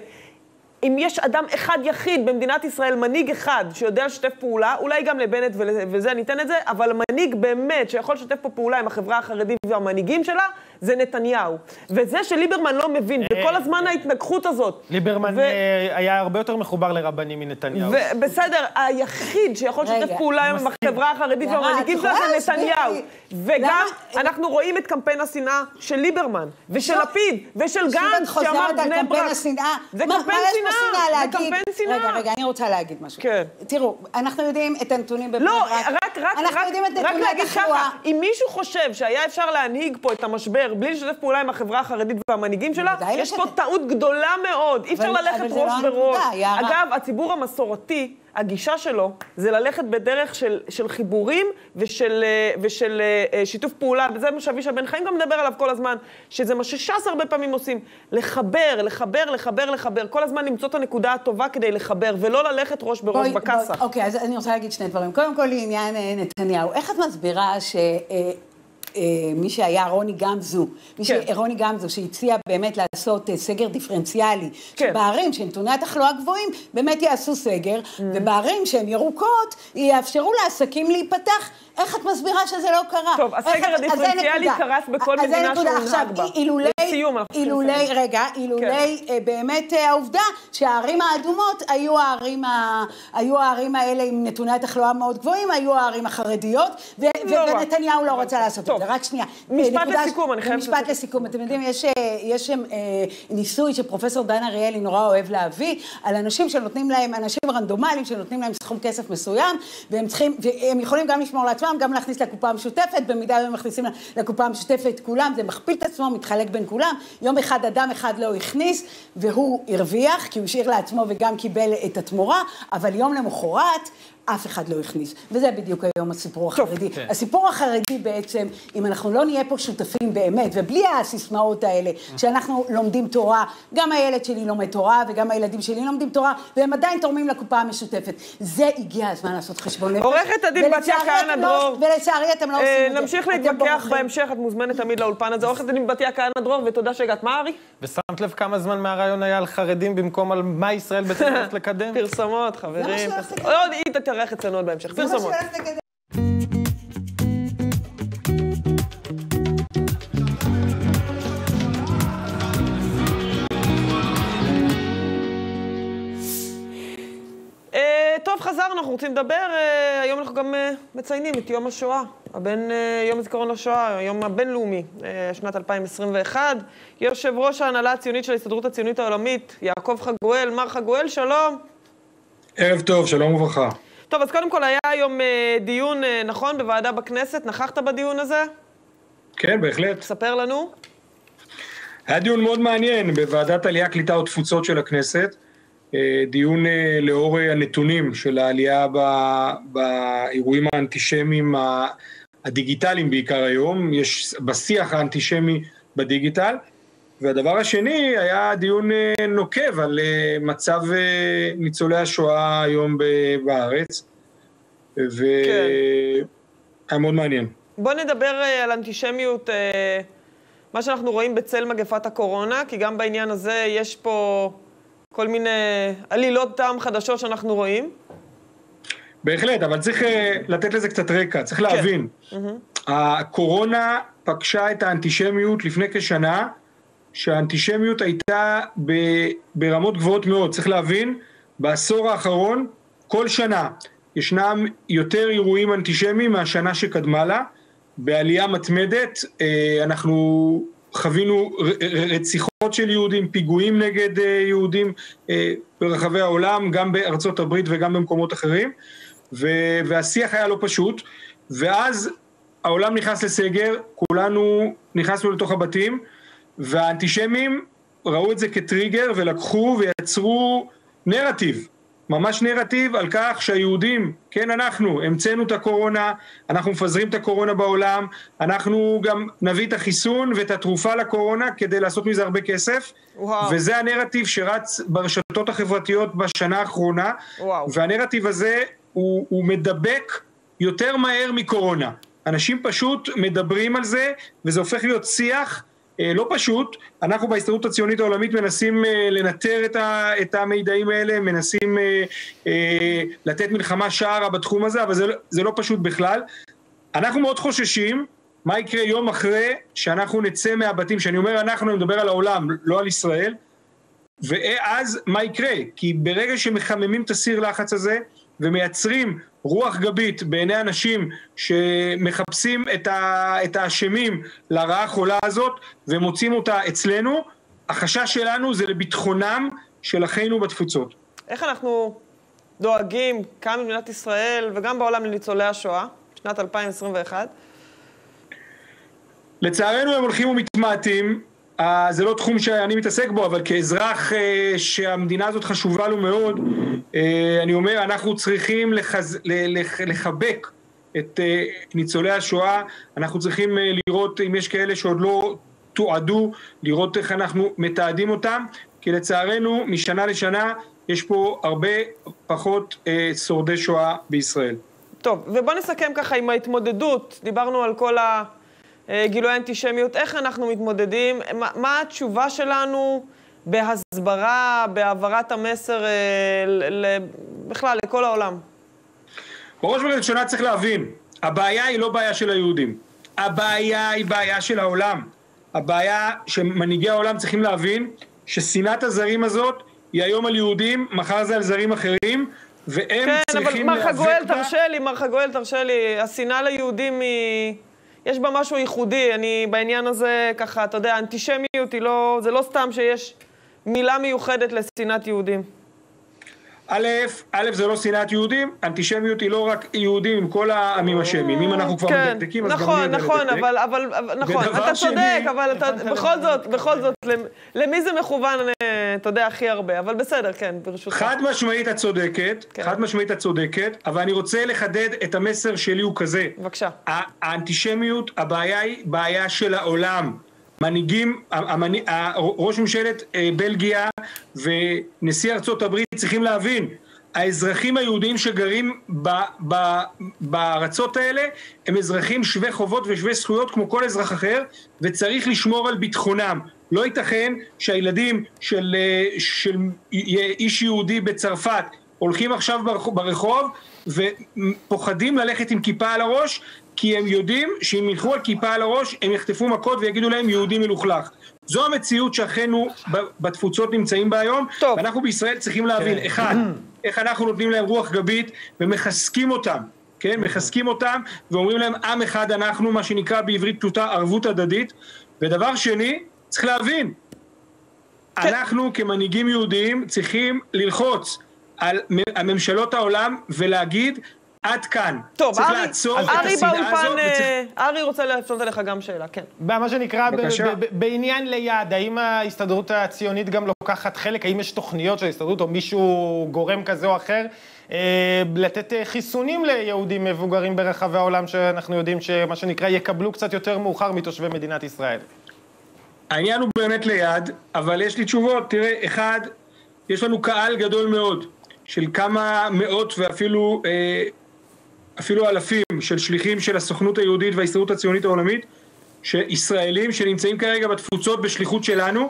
אם יש אדם אחד יחיד במדינת ישראל, מנהיג אחד, שיודע לשתף פעולה, אולי גם לבנט ול- וזה, ניתן את זה, אבל מנהיג באמת שיכול לשתף פה פעולה עם החברה החרדית והמנהיגים שלה, זה נתניהו. וזה שליברמן לא מבין, וכל הזמן ההתנגחות הזאת. ליברמן ו- אה, היה הרבה יותר מחובר לרבנים מנתניהו. ובסדר, היחיד שיכול לשתף פעולה היום עם. החברה החרדית והמנהיגים את שלה זה נתניהו. וגם למה- אנחנו רואים את קמפיין השנאה של ליברמן, ושל שוב- לפיד, ושל שוב גנץ, את חוזרת שאמר על בני קמפיין ברק. השנאה. זה מה- קמפיין מה יש פה שנאה, זה? קמפיין שנאה. רגע, רגע, אני רוצה להגיד משהו. כן. תראו, אנחנו יודעים את הנתונים בבני לא, ברק. רק, רק, רק, את רק נתוני להגיד. ככה, אם מישהו חושב שהיה אפשר להנהיג פה את המשבר בלי לשתף פעולה עם החברה החרדית והמנהיגים שלה, יש פה. טעות גדולה מאוד. אי אפשר ללכת ראש לא בראש. אגב, הציבור המסורתי, הגישה שלו זה ללכת בדרך של, של חיבורים ושל, אה, ושל אה, שיתוף פעולה, וזה מה שאבישי בן חיים גם מדבר עליו כל הזמן, שזה מה שש"ס הרבה פעמים עושים, לחבר, לחבר, לחבר, לחבר, כל הזמן למצוא את הנקודה הטובה כדי לחבר, ולא ללכת ראש בראש. בואי- אוקיי, אז אני רוצה להגיד שני דברים. קודם כל, לעניין אה, נתניהו, איך את מסבירה ש... אה, מי שהיה רוני גמזו, מי כן. שרוני גמזו שהציע באמת לעשות אה, סגר דיפרנציאלי, כן. שבערים שנתוני התחלואה גבוהים באמת יעשו סגר, Mm. ובערים שהן ירוקות יאפשרו לעסקים להיפתח. איך את מסבירה שזה לא קרה? טוב, הסגר הדיפרנציאלי. קרס בכל מדינה. שהוא נהג בה. אילולי, לסיום, אנחנו צריכים אילולי. רגע, אילולי אה, באמת אה, העובדה שהערים האדומות היו הערים, ה... היו הערים האלה עם נתוני התחלואה מאוד גבוהים, היו הערים החרדיות, ו... ו... לא רק. ונתניהו לא רצה לעשות טוב. את זה. רק שנייה. משפט אה, נקודה לסיכום, אני חייבת משפט. לסיכום. אתם יודעים, יש, אה, יש אה, ניסוי שפרופסור דן אריאלי נורא אוהב להביא, על אנשים שנותנים להם, אנשים רנדומליים שנותנים להם סכום כסף מסוים, והם צריכים, והם יכולים גם לשמור לעצמם, גם להכניס לקופה המשותפת, במידה והם מכניסים לקופה המשותפת כולם, זה מכפיל את עצמו, מתחלק בין כולם. יום אחד אדם אחד לא הכניס, והוא הרוויח, כי הוא השאיר לעצמו וגם קיבל את התמורה, אבל יום למחרת, אף אחד לא הכניס. וזה בדיוק היום הסיפור החרדי. כן. הסיפור החרדי בעצם, אם אנחנו לא נהיה פה שותפים באמת, ובלי הסיסמאות האלה, שאנחנו לומדים תורה, גם הילד שלי לומד תורה, וגם הילדים שלי לומדים תורה, והם עדיין תורמים לקופה המשותפת. זה הגיע הזמן לעשות חשבון נפש. עורכת הדין בתיה כהנא לא- דרור. ולצערי אתם לא אה, עושים את זה. נמשיך להתווכח. בהמשך, את מוזמנת תמיד לאולפן הזה. עורכת הדין בתיה כהנא דרור, ותודה שהגעת. מה, ארי? ושמת לב כמה זמן מהרעיון היה על חרדים במקום על מה ישראל הולכת לקדם? פרסומות, חברים. תתארח אצלנו עוד בהמשך. פרסומות. אה, טוב, חזרנו, אנחנו רוצים לדבר. אה, היום אנחנו גם אה, מציינים את יום השואה, הבין, יום הזיכרון לשואה, היום הבינלאומי, שנת 2021. יושב ראש ההנהלה הציונית של ההסתדרות הציונית העולמית, יעקב חגואל. מר חגואל, שלום. ערב טוב, שלום וברכה. טוב, אז קודם כל היה היום אה, דיון, אה, נכון, בוועדה בכנסת. נכחת בדיון הזה? כן, בהחלט. ספר לנו. היה דיון מאוד מעניין בוועדת עלייה, קליטה ותפוצות של הכנסת. אה, דיון לאור הנתונים של העלייה באירועים האנטישמיים הדיגיטליים בעיקר היום, יש בשיח האנטישמי בדיגיטל. והדבר השני היה דיון אה, נוקב על אה, מצב אה, ניצולי השואה היום בארץ, והיה מאוד מעניין. בוא נדבר על אנטישמיות, מה שאנחנו רואים בצל מגפת הקורונה, כי גם בעניין הזה יש פה כל מיני עלילות טעם חדשות שאנחנו רואים. בהחלט, אבל צריך לתת לזה קצת רקע, צריך להבין. מהמם. הקורונה פגשה את האנטישמיות לפני כשנה, שהאנטישמיות הייתה ב- ברמות גבוהות מאוד. צריך להבין, בעשור האחרון, כל שנה ישנם יותר אירועים אנטישמיים מהשנה שקדמה לה, בעלייה מתמדת. אה, אנחנו חווינו רציחות של יהודים, פיגועים נגד אה, יהודים אה, ברחבי העולם, גם בארצות הברית וגם במקומות אחרים, והשיח היה לא פשוט, ואז העולם נכנס לסגר, כולנו נכנסנו לתוך הבתים, והאנטישמים ראו את זה כטריגר ולקחו ויצרו נרטיב, ממש נרטיב על כך שהיהודים, כן אנחנו, המצאנו את הקורונה, אנחנו מפזרים את הקורונה בעולם, אנחנו גם נביא את החיסון ואת התרופה לקורונה כדי לעשות מזה הרבה כסף, וואו. וזה הנרטיב שרץ ברשתות החברתיות בשנה האחרונה, וואו. והנרטיב הזה הוא, הוא מדבק יותר מהר מקורונה. אנשים פשוט מדברים על זה, וזה הופך להיות שיח לא פשוט. אנחנו בהסתדרות הציונית העולמית מנסים אה, לנטר את, המידעים האלה, מנסים אה, אה, לתת מלחמה שערה בתחום הזה, אבל זה, לא- פשוט בכלל. אנחנו מאוד חוששים מה יקרה יום אחרי שאנחנו נצא מהבתים, כשאני אומר אנחנו, אני מדבר על העולם, לא על ישראל, ואז מה יקרה? כי ברגע שמחממים את הסיר לחץ הזה ומייצרים רוח גבית בעיני אנשים שמחפשים את, ה, את האשמים לרעה החולה הזאת ומוצאים אותה אצלנו, החשש שלנו זה לביטחונם של אחינו בתפוצות. איך אנחנו דואגים, כאן במדינת ישראל וגם בעולם לניצולי השואה, שנת 2021? לצערנו הם הולכים ומתמעטים, זה לא תחום שאני מתעסק בו, אבל כאזרח אה, שהמדינה הזאת חשובה לו מאוד, אה, אני אומר, אנחנו צריכים לחז... לחבק את אה, ניצולי השואה, אנחנו צריכים אה, לראות אם יש כאלה שעוד לא תועדו, לראות איך אנחנו מתעדים אותם, כי לצערנו משנה לשנה יש פה הרבה פחות אה, שורדי שואה בישראל. טוב, ובוא נסכם ככה עם ההתמודדות. דיברנו על כל הגילוי האנטישמיות. איך אנחנו מתמודדים? מה, מה התשובה שלנו בהסברה, בהעברת המסר אה, ל, בכלל לכל העולם? בראש ובראשונה צריך להבין, הבעיה היא לא בעיה של היהודים, הבעיה היא בעיה של העולם. הבעיה שמנהיגי העולם צריכים להבין ששנאת הזרים הזאת היא היום על יהודים, מחר זה על זרים אחרים, והם כן, אבל צריכים מר להיאבק חגואל, בה. תרשה לי, מר חגואל, תרשה לי. השנאה ליהודים היא... יש בה משהו ייחודי. אני בעניין הזה, ככה, אתה יודע, אנטישמיות היא לא... זה לא סתם שיש מילה מיוחדת לשנאת יהודים. א', א', זה לא שנאת יהודים, אנטישמיות היא לא רק יהודים עם כל העמים השמיים. אם אנחנו כבר כן, מדקדקים, אז גם אני נכון, יודע נכון. אבל, אבל, נכון, אתה צודק, אבל אתה, בכל זאת, בכל זאת, למ- למי זה מכוון, אה, אתה יודע, הכי הרבה, אבל בסדר, כן, ברשותך. חד משמעית את צודקת, כן. חד משמעית את צודקת, אבל אני רוצה לחדד את המסר שלי הוא כזה. בבקשה. האנטישמיות, הבעיה היא בעיה של העולם. מנהיגים, ראש ממשלת אה, בלגיה ונשיא ארצות הברית צריכים להבין, האזרחים היהודים שגרים בארצות האלה הם אזרחים שווי חובות ושווי זכויות כמו כל אזרח אחר וצריך לשמור על ביטחונם. לא ייתכן שהילדים של, אה, של איש יהודי בצרפת הולכים עכשיו ברחוב ופוחדים ללכת עם כיפה על הראש כי הם יודעים שאם ילכו על כיפה על הראש הם יחטפו מכות ויגידו להם יהודי מלוכלך. זו המציאות שאחינו בתפוצות נמצאים בה היום, טוב. ואנחנו בישראל צריכים להבין, אחד, איך אנחנו נותנים להם רוח גבית ומחזקים אותם, כן? מחזקים אותם ואומרים להם עם אחד אנחנו, מה שנקרא בעברית פשוטה ערבות הדדית, ודבר שני, צריך להבין, אנחנו כמנהיגים יהודיים צריכים ללחוץ על ממשלות העולם ולהגיד עד כאן. טוב, צריך ארי, לעצור את ארי השנאה הזאת, וצריך- אה, ארי רוצה להפנות אליך גם שאלה, כן. מה שנקרא, בעניין ליד, האם ההסתדרות הציונית גם לוקחת חלק? האם יש תוכניות של ההסתדרות או מישהו, גורם כזה או אחר, אה, לתת אה, חיסונים ליהודים מבוגרים ברחבי העולם, שאנחנו יודעים שמה שנקרא יקבלו קצת יותר מאוחר מתושבי מדינת ישראל? העניין הוא באמת ליד, אבל יש לי תשובות. תראה, אחד, יש לנו קהל גדול מאוד של כמה מאות ואפילו אה, אפילו אלפים של שליחים של הסוכנות היהודית וההסתדרות הציונית העולמית, שישראלים שנמצאים כרגע בתפוצות בשליחות שלנו,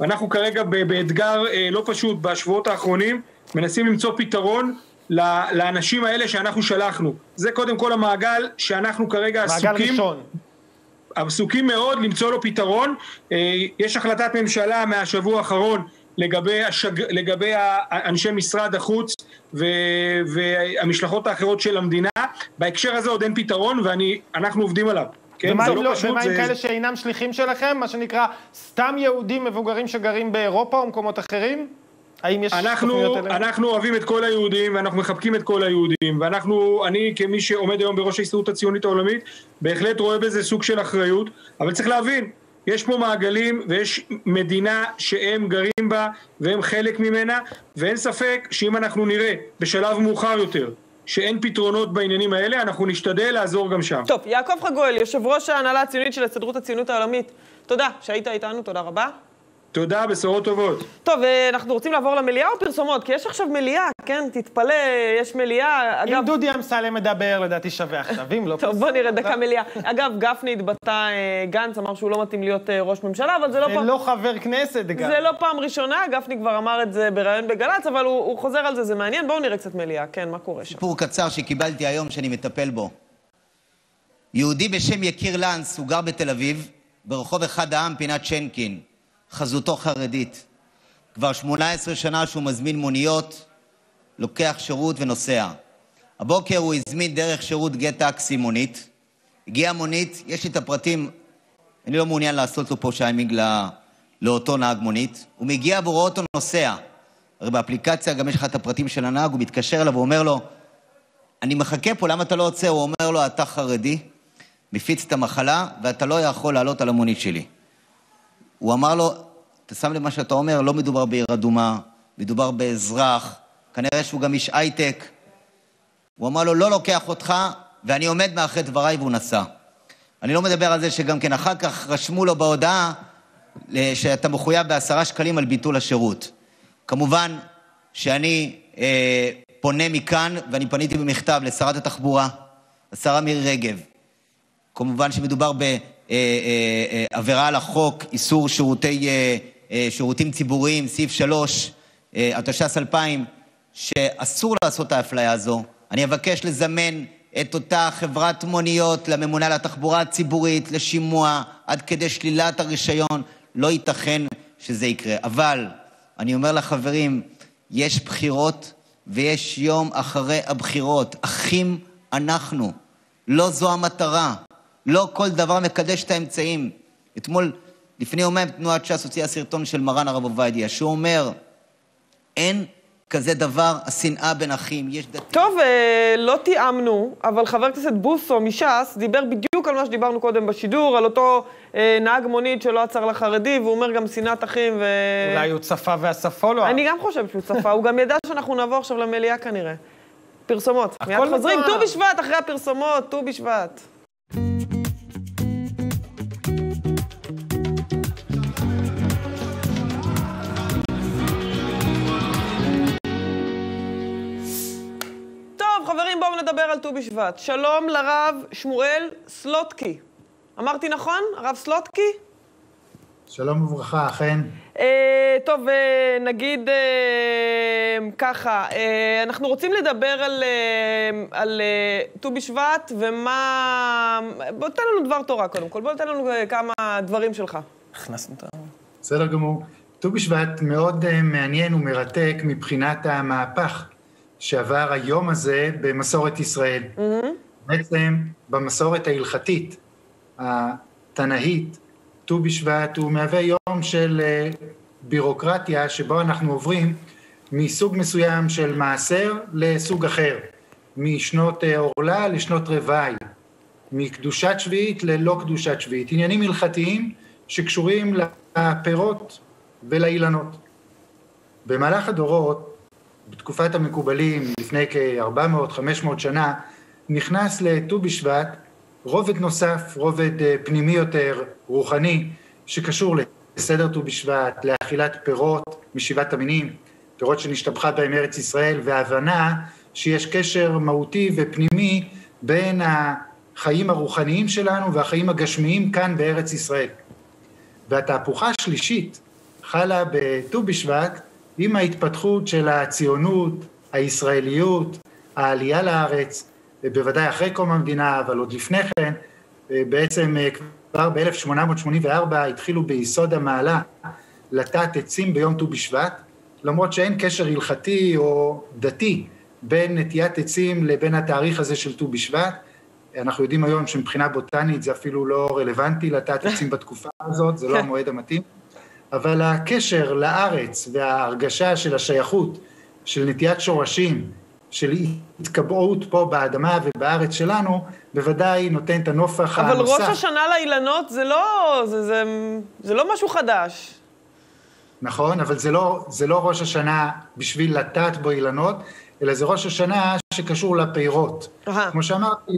ואנחנו כרגע באתגר אה, לא פשוט בשבועות האחרונים, מנסים למצוא פתרון לאנשים האלה שאנחנו שלחנו. זה קודם כל המעגל שאנחנו כרגע עסוקים. מעגל ראשון. עסוקים מאוד למצוא לו פתרון. אה, יש החלטת ממשלה מהשבוע האחרון לגבי, השג... לגבי אנשי משרד החוץ ו... והמשלחות האחרות של המדינה. בהקשר הזה עוד אין פתרון ואנחנו עובדים עליו. כן, ומה עם לא לא- פשוט, ומה עם זה... כאלה שאינם שליחים שלכם, מה שנקרא סתם יהודים מבוגרים שגרים באירופה או מקומות אחרים? האם יש תוכניות אנחנו, אליהם? אנחנו אוהבים את כל היהודים ואנחנו מחבקים את כל היהודים ואנחנו, אני כמי שעומד היום בראש ההסתדרות הציונית העולמית בהחלט רואה בזה סוג של אחריות אבל צריך להבין, יש פה מעגלים ויש מדינה שהם גרים בה והם חלק ממנה ואין ספק שאם אנחנו נראה בשלב מאוחר יותר שאין פתרונות בעניינים האלה אנחנו נשתדל לעזור גם שם. טוב, יעקב חגואל, יושב ראש ההנהלה הציונית של הסתדרות הציונות העולמית, תודה שהיית איתנו, תודה רבה. תודה, בשורות טובות. טוב, אה, אנחנו רוצים לעבור למליאה או פרסומות? כי יש עכשיו מליאה, כן? תתפלא, יש מליאה. אם דודי אמסלם מדבר, לדעתי שווה עכשיו, אם לא... טוב, בוא נראה דקה מליאה. אגב, גפני התבטא, אה, גנץ אמר שהוא לא מתאים להיות אה, ראש ממשלה, אבל זה לא פעם... ולא חבר כנסת גם. זה לא פעם ראשונה, גפני כבר אמר את זה בריאיון בגל"צ, אבל הוא, הוא חוזר על זה, זה מעניין. בואו נראה קצת מליאה, כן, מה קורה שם? סיפור קצר שקיבלתי היום שאני מטפל בו. יהודי בשם יקיר לנס, הוא גר בתל אביב, ברחוב אחד העם, פינת שינקין. כבר 18 שנה שהוא מזמין מוניות, ונוסע. הבוקר הוא אמר לו, אתה שם לב מה שאתה אומר, לא מדובר בעיר אדומה, מדובר באזרח, כנראה שהוא גם איש הייטק. הוא אמר לו, לא לוקח אותך, ואני עומד מאחורי דבריי, והוא נסע. אני לא מדבר על זה שגם כן אחר כך רשמו לו בהודעה אה, שאתה מחויב בעשרה שקלים על ביטול השירות. כמובן שאני אה, פונה מכאן, ואני פניתי במכתב לשרת התחבורה, השרה מירי רגב. כמובן שמדובר בעבירה על החוק, איסור שירותי, אה, אה, שירותים ציבוריים, סעיף 3, אה, התש"ס 2000, שאסור לעשות את האפליה הזו. אני אבקש לזמן את אותה חברת מוניות לממונה על התחבורה הציבורית לשימוע עד כדי שלילת הרישיון. לא ייתכן שזה יקרה. אבל אני אומר לחברים, יש בחירות ויש יום אחרי הבחירות. אחים אנחנו. לא זו המטרה. לא כל דבר מקדש את האמצעים. אתמול, לפני יומיים, תנועת ש"ס הוציאה סרטון של מרן הרב עובדיה, שהוא אומר, אין כזה דבר, השנאה בין אחים, יש דתיים. טוב, אה, לא תיאמנו, אבל חבר הכנסת בוסו מש"ס דיבר בדיוק על מה שדיברנו קודם בשידור, על אותו אה, נהג מונית שלא עצר לחרדי, והוא אומר גם שנאת אחים ו... אולי הוא צפה והשפה לא... אני גם חושבת שהוא צפה, הוא גם ידע שאנחנו נעבור עכשיו למליאה כנראה. פרסומות. מיד חוזרים. ט"ו בשבט, אחרי הפרסומות, ט"ו בשבט. חברים, בואו נדבר על ט"ו בשבט. שלום לרב שמואל סלוטקי. אמרתי נכון? הרב סלוטקי? שלום וברכה, אכן. אה, טוב, אה, נגיד אה, ככה, אה, אנחנו רוצים לדבר על, אה, על אה, ט"ו בשבט ומה... בוא תן לנו דבר תורה קודם כל, בוא תן לנו אה, כמה דברים שלך. הכנסנו את ה... בסדר גמור. ט"ו בשבט מאוד אה, מעניין ומרתק מבחינת המהפך שעבר היום הזה במסורת ישראל. בעצם במסורת ההלכתית, התנאית, ט"ו בשבט הוא מהווה יום של אה, בירוקרטיה שבו אנחנו עוברים מסוג מסוים של מעשר לסוג אחר. משנות אה, עורלה לשנות רבעי, מקדושת שביעית ללא קדושת שביעית, עניינים הלכתיים שקשורים לפירות ולאילנות. במהלך הדורות, בתקופת המקובלים, לפני כ-400-500 שנה, נכנס לט"ו בשבט רובד נוסף, רובד אה, פנימי יותר, רוחני, שקשור לסדר ט"ו בשבט, לאכילת פירות משבעת המינים, פירות שנשתבחה בהם ארץ ישראל, והבנה שיש קשר מהותי ופנימי בין החיים הרוחניים שלנו והחיים הגשמיים כאן בארץ ישראל. והתהפוכה השלישית חלה בט"ו בשבט עם ההתפתחות של הציונות, הישראליות, העלייה לארץ, בוודאי אחרי קום המדינה, אבל עוד לפני כן, בעצם כבר ב-1884 התחילו ביסוד המעלה לטעת עצים ביום ט"ו בשבט, למרות שאין קשר הלכתי או דתי בין נטיית עצים לבין התאריך הזה של ט"ו בשבט. אנחנו יודעים היום שמבחינה בוטנית זה אפילו לא רלוונטי לטעת עצים בתקופה הזאת, זה לא המועד המתאים. אבל הקשר לארץ וההרגשה של השייכות, של נטיית שורשים, של התקבעות פה באדמה ובארץ שלנו, בוודאי נותן את הנופח אבל הנוסף. ראש השנה לאילנות זה לא, זה, זה, זה לא משהו חדש. נכון, אבל זה לא, זה לא ראש השנה בשביל לטעת בו אילנות, אלא זה ראש השנה שקשור לפירות. כמו שאמרתי,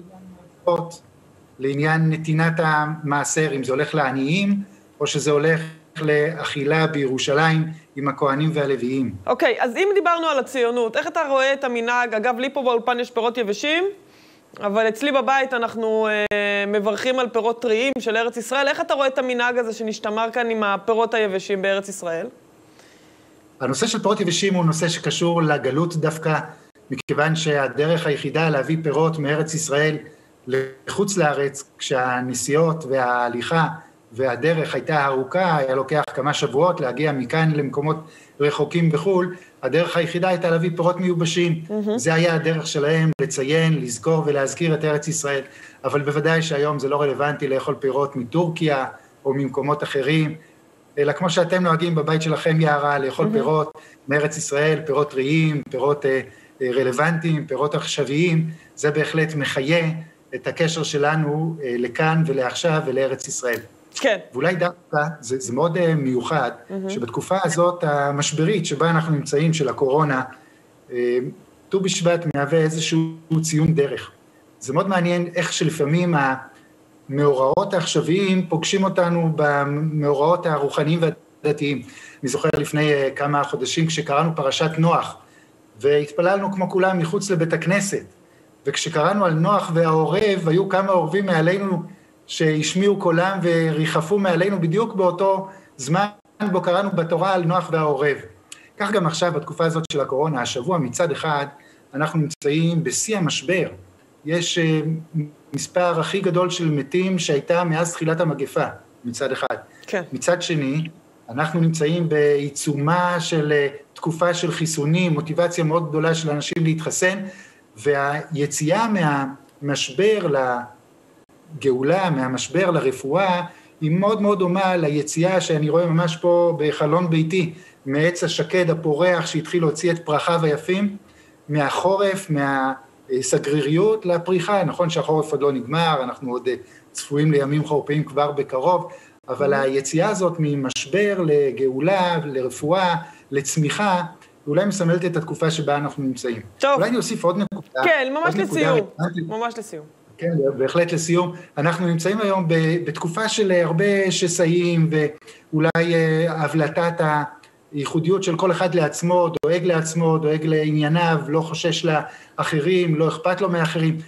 לעניין נתינת המעשר, אם זה הולך לעניים, או שזה הולך לאכילה בירושלים עם הכוהנים והלוויים. אוקיי, אז אם דיברנו על הציונות, איך אתה רואה את המנהג? אגב, לי פה באולפן יש פירות יבשים, אבל אצלי בבית אנחנו אה, מברכים על פירות טריים של ארץ ישראל. איך אתה רואה את המנהג הזה שנשתמר כאן עם הפירות היבשים בארץ ישראל? הנושא של פירות יבשים הוא נושא שקשור לגלות דווקא, מכיוון שהדרך היחידה להביא פירות מארץ ישראל לחוץ לארץ, כשהנסיעות וההליכה והדרך הייתה ארוכה, היה לוקח כמה שבועות להגיע מכאן למקומות רחוקים בחו"ל, הדרך היחידה הייתה להביא פירות מיובשים. Mm-hmm. זה היה הדרך שלהם לציין, לזכור ולהזכיר את ארץ ישראל, אבל בוודאי שהיום זה לא רלוונטי לאכול פירות מטורקיה או ממקומות אחרים, אלא כמו שאתם נוהגים בבית שלכם, יערה, לאכול mm-hmm. פירות מארץ ישראל, פירות טריים, פירות אה, רלוונטיים, פירות עכשוויים, זה בהחלט מחיה את הקשר שלנו אה, לכאן ולעכשיו ולארץ ישראל. כן. ואולי דווקא, זה, זה מאוד uh, מיוחד, mm-hmm. שבתקופה הזאת המשברית שבה אנחנו נמצאים, של הקורונה, ט"ו uh, בשבט מהווה איזשהו ציון דרך. זה מאוד מעניין איך שלפעמים המאורעות העכשוויים פוגשים אותנו במאורעות הרוחניים והדתיים. אני זוכר לפני uh, כמה חודשים כשקראנו פרשת נוח, והתפללנו כמו כולם מחוץ לבית הכנסת, וכשקראנו על נוח והעורב, היו כמה עורבים מעלינו שהשמיעו קולם וריחפו מעלינו בדיוק באותו זמן בו קראנו בתורה על נוח והעורב. כך גם עכשיו, בתקופה הזאת של הקורונה, השבוע מצד אחד, אנחנו נמצאים בשיא המשבר. יש uh, מספר הכי גדול של מתים שהייתה מאז תחילת המגפה, מצד אחד. כן. מצד שני, אנחנו נמצאים בעיצומה של uh, תקופה של חיסונים, מוטיבציה מאוד גדולה של אנשים להתחסן, והיציאה מהמשבר לגאולה, מהמשבר לרפואה, היא מאוד מאוד דומה ליציאה שאני רואה ממש פה בחלון ביתי, מעץ השקד הפורח שהתחיל להוציא את פרחיו היפים, מהחורף, מהסגריריות לפריחה. נכון שהחורף עוד לא נגמר, אנחנו עוד צפויים לימים חורפיים כבר בקרוב, אבל היציאה הזאת ממשבר לגאולה, לרפואה, לצמיחה, אולי מסמלת את התקופה שבה אנחנו נמצאים. טוב. אולי אני אוסיף עוד נקודה. כן, ממש לסיום. נקודה. ממש לסיום. כן, בהחלט לסיום. אנחנו נמצאים היום בתקופה של הרבה שסעים ואולי הבלטת הייחודיות של כל אחד לעצמו, דואג לעצמו, דואג לענייניו, לא חושש לאחרים, לא אכפת לו מאחרים.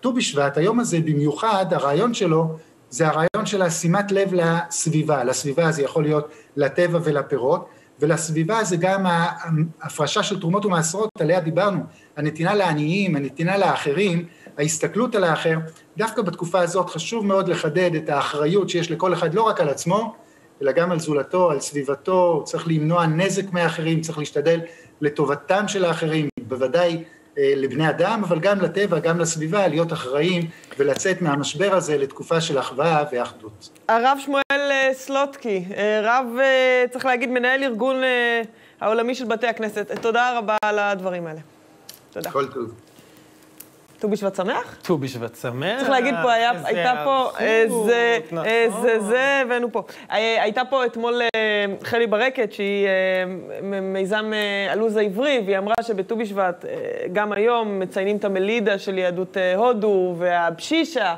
ט"ו בשבט, היום הזה במיוחד, הרעיון שלו זה הרעיון של השימת לב לסביבה. לסביבה זה יכול להיות לטבע ולפירות, ולסביבה זה גם ההפרשה של תרומות ומעשרות, עליה דיברנו, הנתינה לעניים, הנתינה לאחרים, ההסתכלות על האחר, דווקא בתקופה הזאת חשוב מאוד לחדד את האחריות שיש לכל אחד לא רק על עצמו, אלא גם על זולתו, על סביבתו, צריך למנוע נזק מאחרים, צריך להשתדל לטובתם של האחרים, בוודאי לבני אדם, אבל גם לטבע, גם לסביבה, להיות אחראים ולצאת מהמשבר הזה לתקופה של אחווה ואחדות. הרב שמואל סלוטקי, רב, צריך להגיד, מנהל ארגון העולמי של בתי הכנסת, תודה רבה על הדברים האלה. תודה. כל טוב. ט"ו בשבט שמח? ט"ו בשבט שמח. צריך להגיד פה, היה, הייתה פה איזה, נכון. איזה זה, הבאנו פה. הי- הייתה פה אתמול אה, חלי ברקת, שהיא אה, מיזם אה, הלו"ז העברי, והיא אמרה שבט"ו בשבט, אה, גם היום מציינים את המלידה של יהדות אה, הודו, והבשישה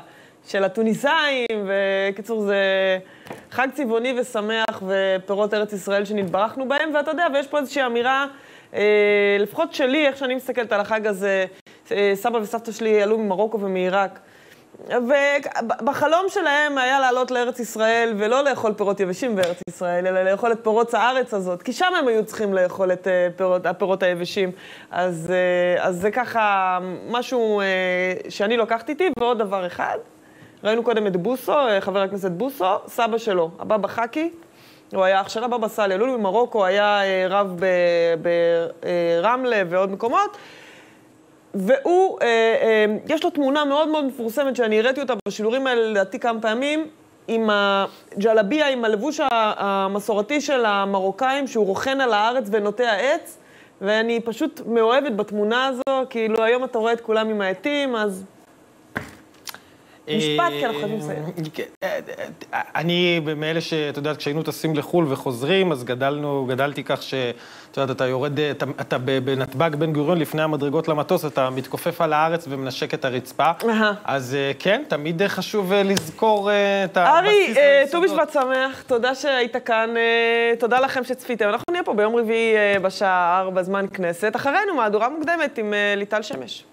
של התוניסאים, וקיצור, זה חג צבעוני ושמח, ופירות ארץ ישראל שנתברכנו בהם, ואתה יודע, ויש פה איזושהי אמירה, אה, לפחות שלי, איך שאני מסתכלת על החג הזה, אה, סבא וסבתא שלי עלו ממרוקו ומעיראק. ובחלום שלהם היה לעלות לארץ ישראל ולא לאכול פירות יבשים בארץ ישראל, אלא לאכול את פירות הארץ הזאת, כי שם הם היו צריכים לאכול את אה, פירות, הפירות היבשים. אז, אה, אז זה ככה משהו אה, שאני לוקחת איתי, ועוד דבר אחד, ראינו קודם את בוסו, אה, חבר הכנסת בוסו, סבא שלו, הבבא חכי, הוא היה אח של הבבא סאלי, עלו ממרוקו, היה אה, רב ברמלה ועוד מקומות. והוא, אה, אה, יש לו תמונה מאוד מאוד מפורסמת, שאני הראיתי אותה בשידורים האלה לדעתי כמה פעמים, עם הג'לביה, עם הלבוש המסורתי של המרוקאים, שהוא רוכן על הארץ ונוטע עץ, ואני פשוט מאוהבת בתמונה הזו, כאילו היום אתה רואה את כולם עם העטים, אז... משפט, כי אנחנו חייבים לסיים. אה, אני מאלה שאת יודעת, כשהיינו טסים לחו"ל וחוזרים, אז גדלנו, גדלתי כך ש... את יודעת, אתה יורד, אתה, אתה בנתב"ג בן גוריון לפני המדרגות למטוס, אתה מתכופף על הארץ ומנשק את הרצפה. אז אה, כן, תמיד אה, חשוב אה, לזכור אה, את הבסיס ארי, אה, ט"ו. בשבט שמח, תודה שהיית כאן, אה, תודה לכם שצפיתם. אנחנו נהיה פה ביום רביעי אה, בשעה 4 זמן כנסת, אחרינו מהדורה מוקדמת עם אה, ליטל שמש.